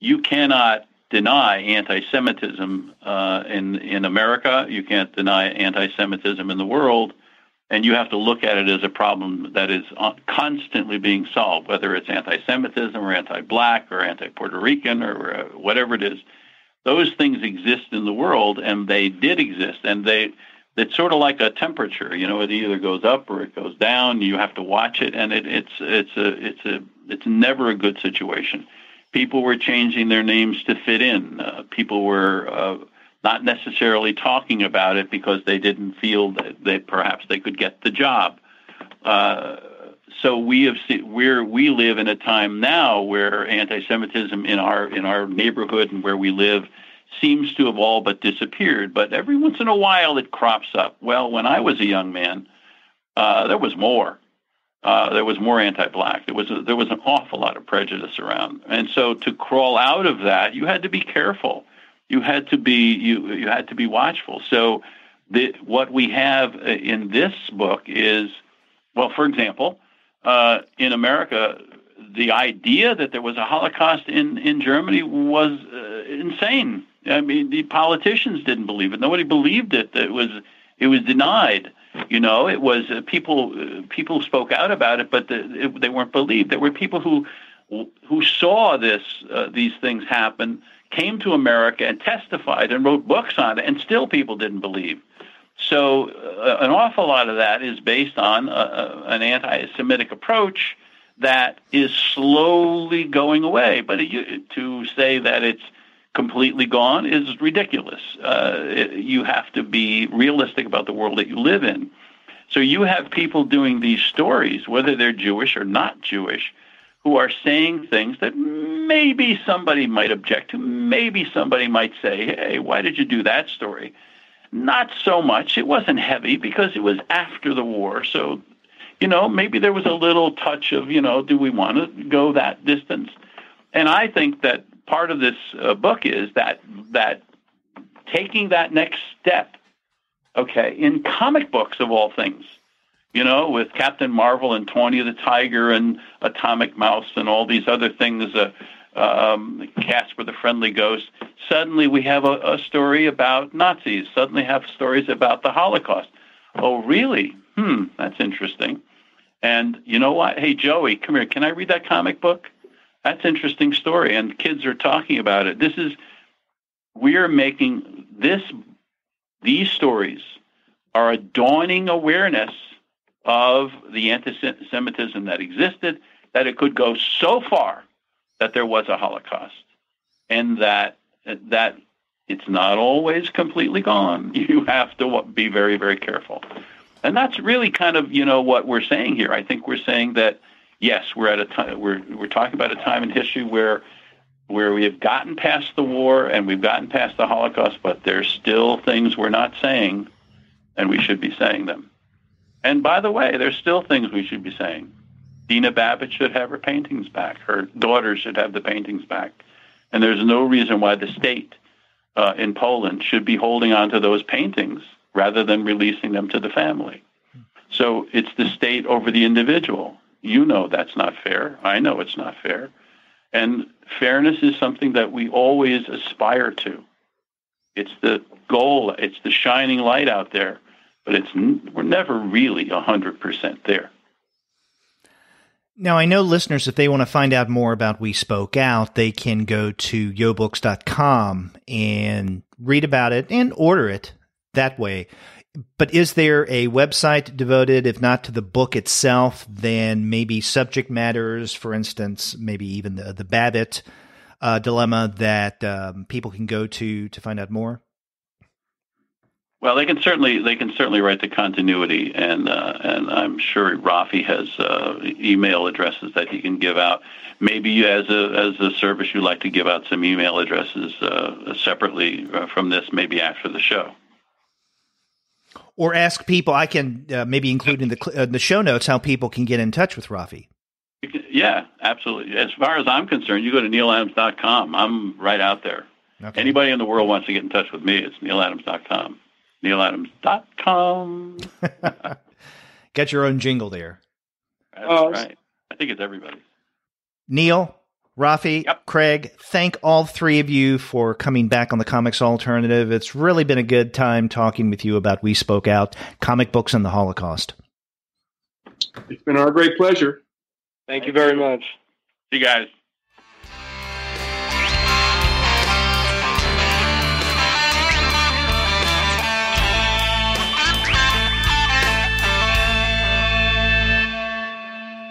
You cannot deny anti-Semitism uh, in in America. You can't deny anti-Semitism in the world, and you have to look at it as a problem that is constantly being solved, whether it's anti-Semitism or anti-black or anti-Puerto Rican or uh, whatever it is. Those things exist in the world, and they did exist, and they it's sort of like a temperature. You know, it either goes up or it goes down. You have to watch it, and it, it's it's a it's a it's never a good situation. People were changing their names to fit in. Uh, people were uh, not necessarily talking about it because they didn't feel that they perhaps they could get the job. Uh, so we have seen, we're we live in a time now where anti-Semitism in our in our neighborhood and where we live seems to have all but disappeared, but every once in a while it crops up. Well, when I was a young man, uh, there was more. Uh, there was more anti-black. There was a, there was an awful lot of prejudice around, and so to crawl out of that, you had to be careful. You had to be you you had to be watchful. So, the, what we have in this book is, well, for example, uh, in America, the idea that there was a Holocaust in in Germany was uh, insane. I mean, the politicians didn't believe it. Nobody believed it. It was it was denied. You know, it was uh, people uh, people spoke out about it, but the, it, they weren't believed. There were people who who saw this uh, these things happen, came to America and testified and wrote books on it, and still people didn't believe. So, uh, an awful lot of that is based on uh, uh, an anti-Semitic approach that is slowly going away. But it, to say that it's completely gone is ridiculous. Uh, it, you have to be realistic about the world that you live in. So you have people doing these stories, whether they're Jewish or not Jewish, who are saying things that maybe somebody might object to. Maybe somebody might say, hey, why did you do that story? Not so much. It wasn't heavy because it was after the war. So, you know, maybe there was a little touch of, you know, do we want to go that distance? And I think that part of this uh, book is that that taking that next step, okay, in comic books of all things, you know, with Captain Marvel and Tony the Tiger and Atomic Mouse and all these other things, uh, um, Casper the Friendly Ghost. Suddenly we have a, a story about Nazis. Suddenly have stories about the Holocaust. Oh, really? Hmm, that's interesting. And you know what? Hey, Joey, come here. Can I read that comic book? That's interesting story, and kids are talking about it. This is we are making this these stories are a dawning awareness of the anti-Semitism that existed, that it could go so far that there was a Holocaust, and that that it's not always completely gone. <laughs> You have to be very, very careful, and that's really kind of you know what we're saying here. I think we're saying that yes, we're at a time we're we're talking about a time in history where where we have gotten past the war and we've gotten past the Holocaust, but there's still things we're not saying, and we should be saying them. And by the way, there's still things we should be saying. Dina Babbitt should have her paintings back. Her daughter should have the paintings back. And there's no reason why the state uh, in Poland should be holding on to those paintings rather than releasing them to the family. So it's the state over the individual. You know that's not fair. I know it's not fair. And fairness is something that we always aspire to. It's the goal, it's the shining light out there, but it's we're never really 100% there. Now, I know listeners, if they want to find out more about We Spoke Out, they can go to yoebooks.com and read about it and order it that way. But is there a website devoted, if not to the book itself, then maybe subject matters, for instance, maybe even the, the Babbitt uh, dilemma that um, people can go to to find out more? Well, they can certainly they can certainly write the continuity, and uh, and I'm sure Rafi has uh, email addresses that he can give out. Maybe as a as a service, you'd like to give out some email addresses uh, separately uh, from this, maybe after the show or ask people. I can uh, maybe include in the uh, the show notes how people can get in touch with Rafi. Yeah, absolutely. As far as I'm concerned, you go to nealadams.com. I'm right out there. Okay. Anybody in the world wants to get in touch with me, it's nealadams.com. nealadams.com. <laughs> Get your own jingle there. That's Oh, right. I think it's everybody. Neal, Rafi, Yep. Craig, thank all three of you for coming back on the Comics Alternative. It's really been a good time talking with you about We Spoke Out, comic books and the Holocaust. It's been our great pleasure. Thank you very you. much. See you guys.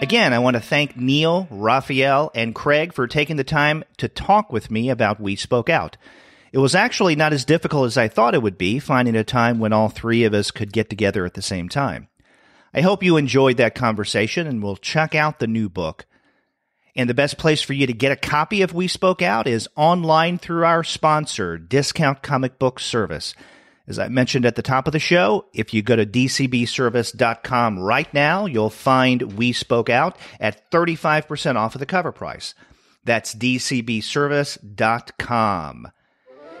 Again, I want to thank Neal, Rafael, and Craig for taking the time to talk with me about We Spoke Out. It was actually not as difficult as I thought it would be, finding a time when all three of us could get together at the same time. I hope you enjoyed that conversation and will check out the new book. And the best place for you to get a copy of We Spoke Out is online through our sponsor, Discount Comic Book Service. As I mentioned at the top of the show, if you go to dcbservice.com right now, you'll find We Spoke Out at 35% off of the cover price. That's dcbservice.com.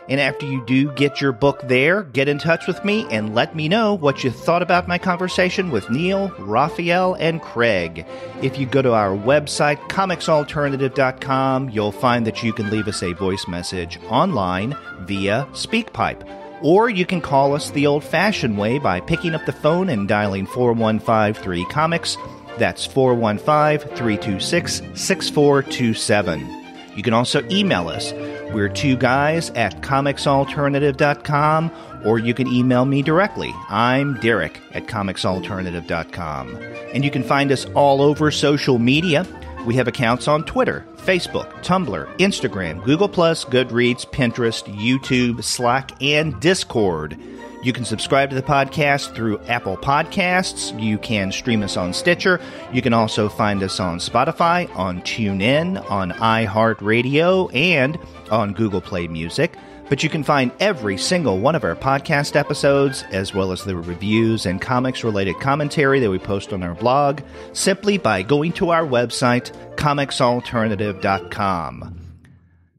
And after you do get your book there, get in touch with me and let me know what you thought about my conversation with Neal, Rafael, and Craig. If you go to our website, comicsalternative.com, you'll find that you can leave us a voice message online via SpeakPipe. Or you can call us the old fashioned way by picking up the phone and dialing 4153 Comics. That's 415 326 6427. You can also email us. We're two guys at comicsalternative.com, or you can email me directly. I'm Derek at comicsalternative.com. And you can find us all over social media. We have accounts on Twitter, Facebook, Tumblr, Instagram, Google, Goodreads, Pinterest, YouTube, Slack, and Discord. You can subscribe to the podcast through Apple Podcasts. You can stream us on Stitcher. You can also find us on Spotify, on TuneIn, on iHeartRadio, and on Google Play Music. But you can find every single one of our podcast episodes, as well as the reviews and comics related commentary that we post on our blog, simply by going to our website, comicsalternative.com.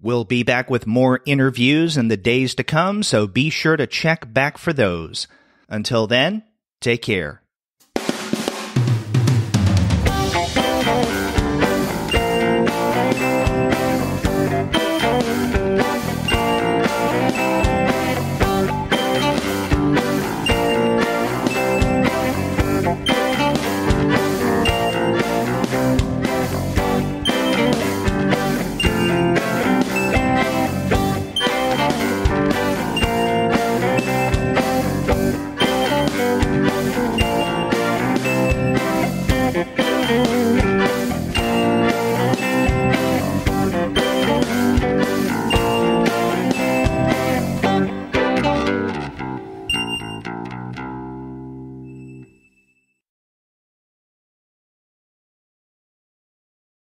We'll be back with more interviews in the days to come, so be sure to check back for those. Until then, take care.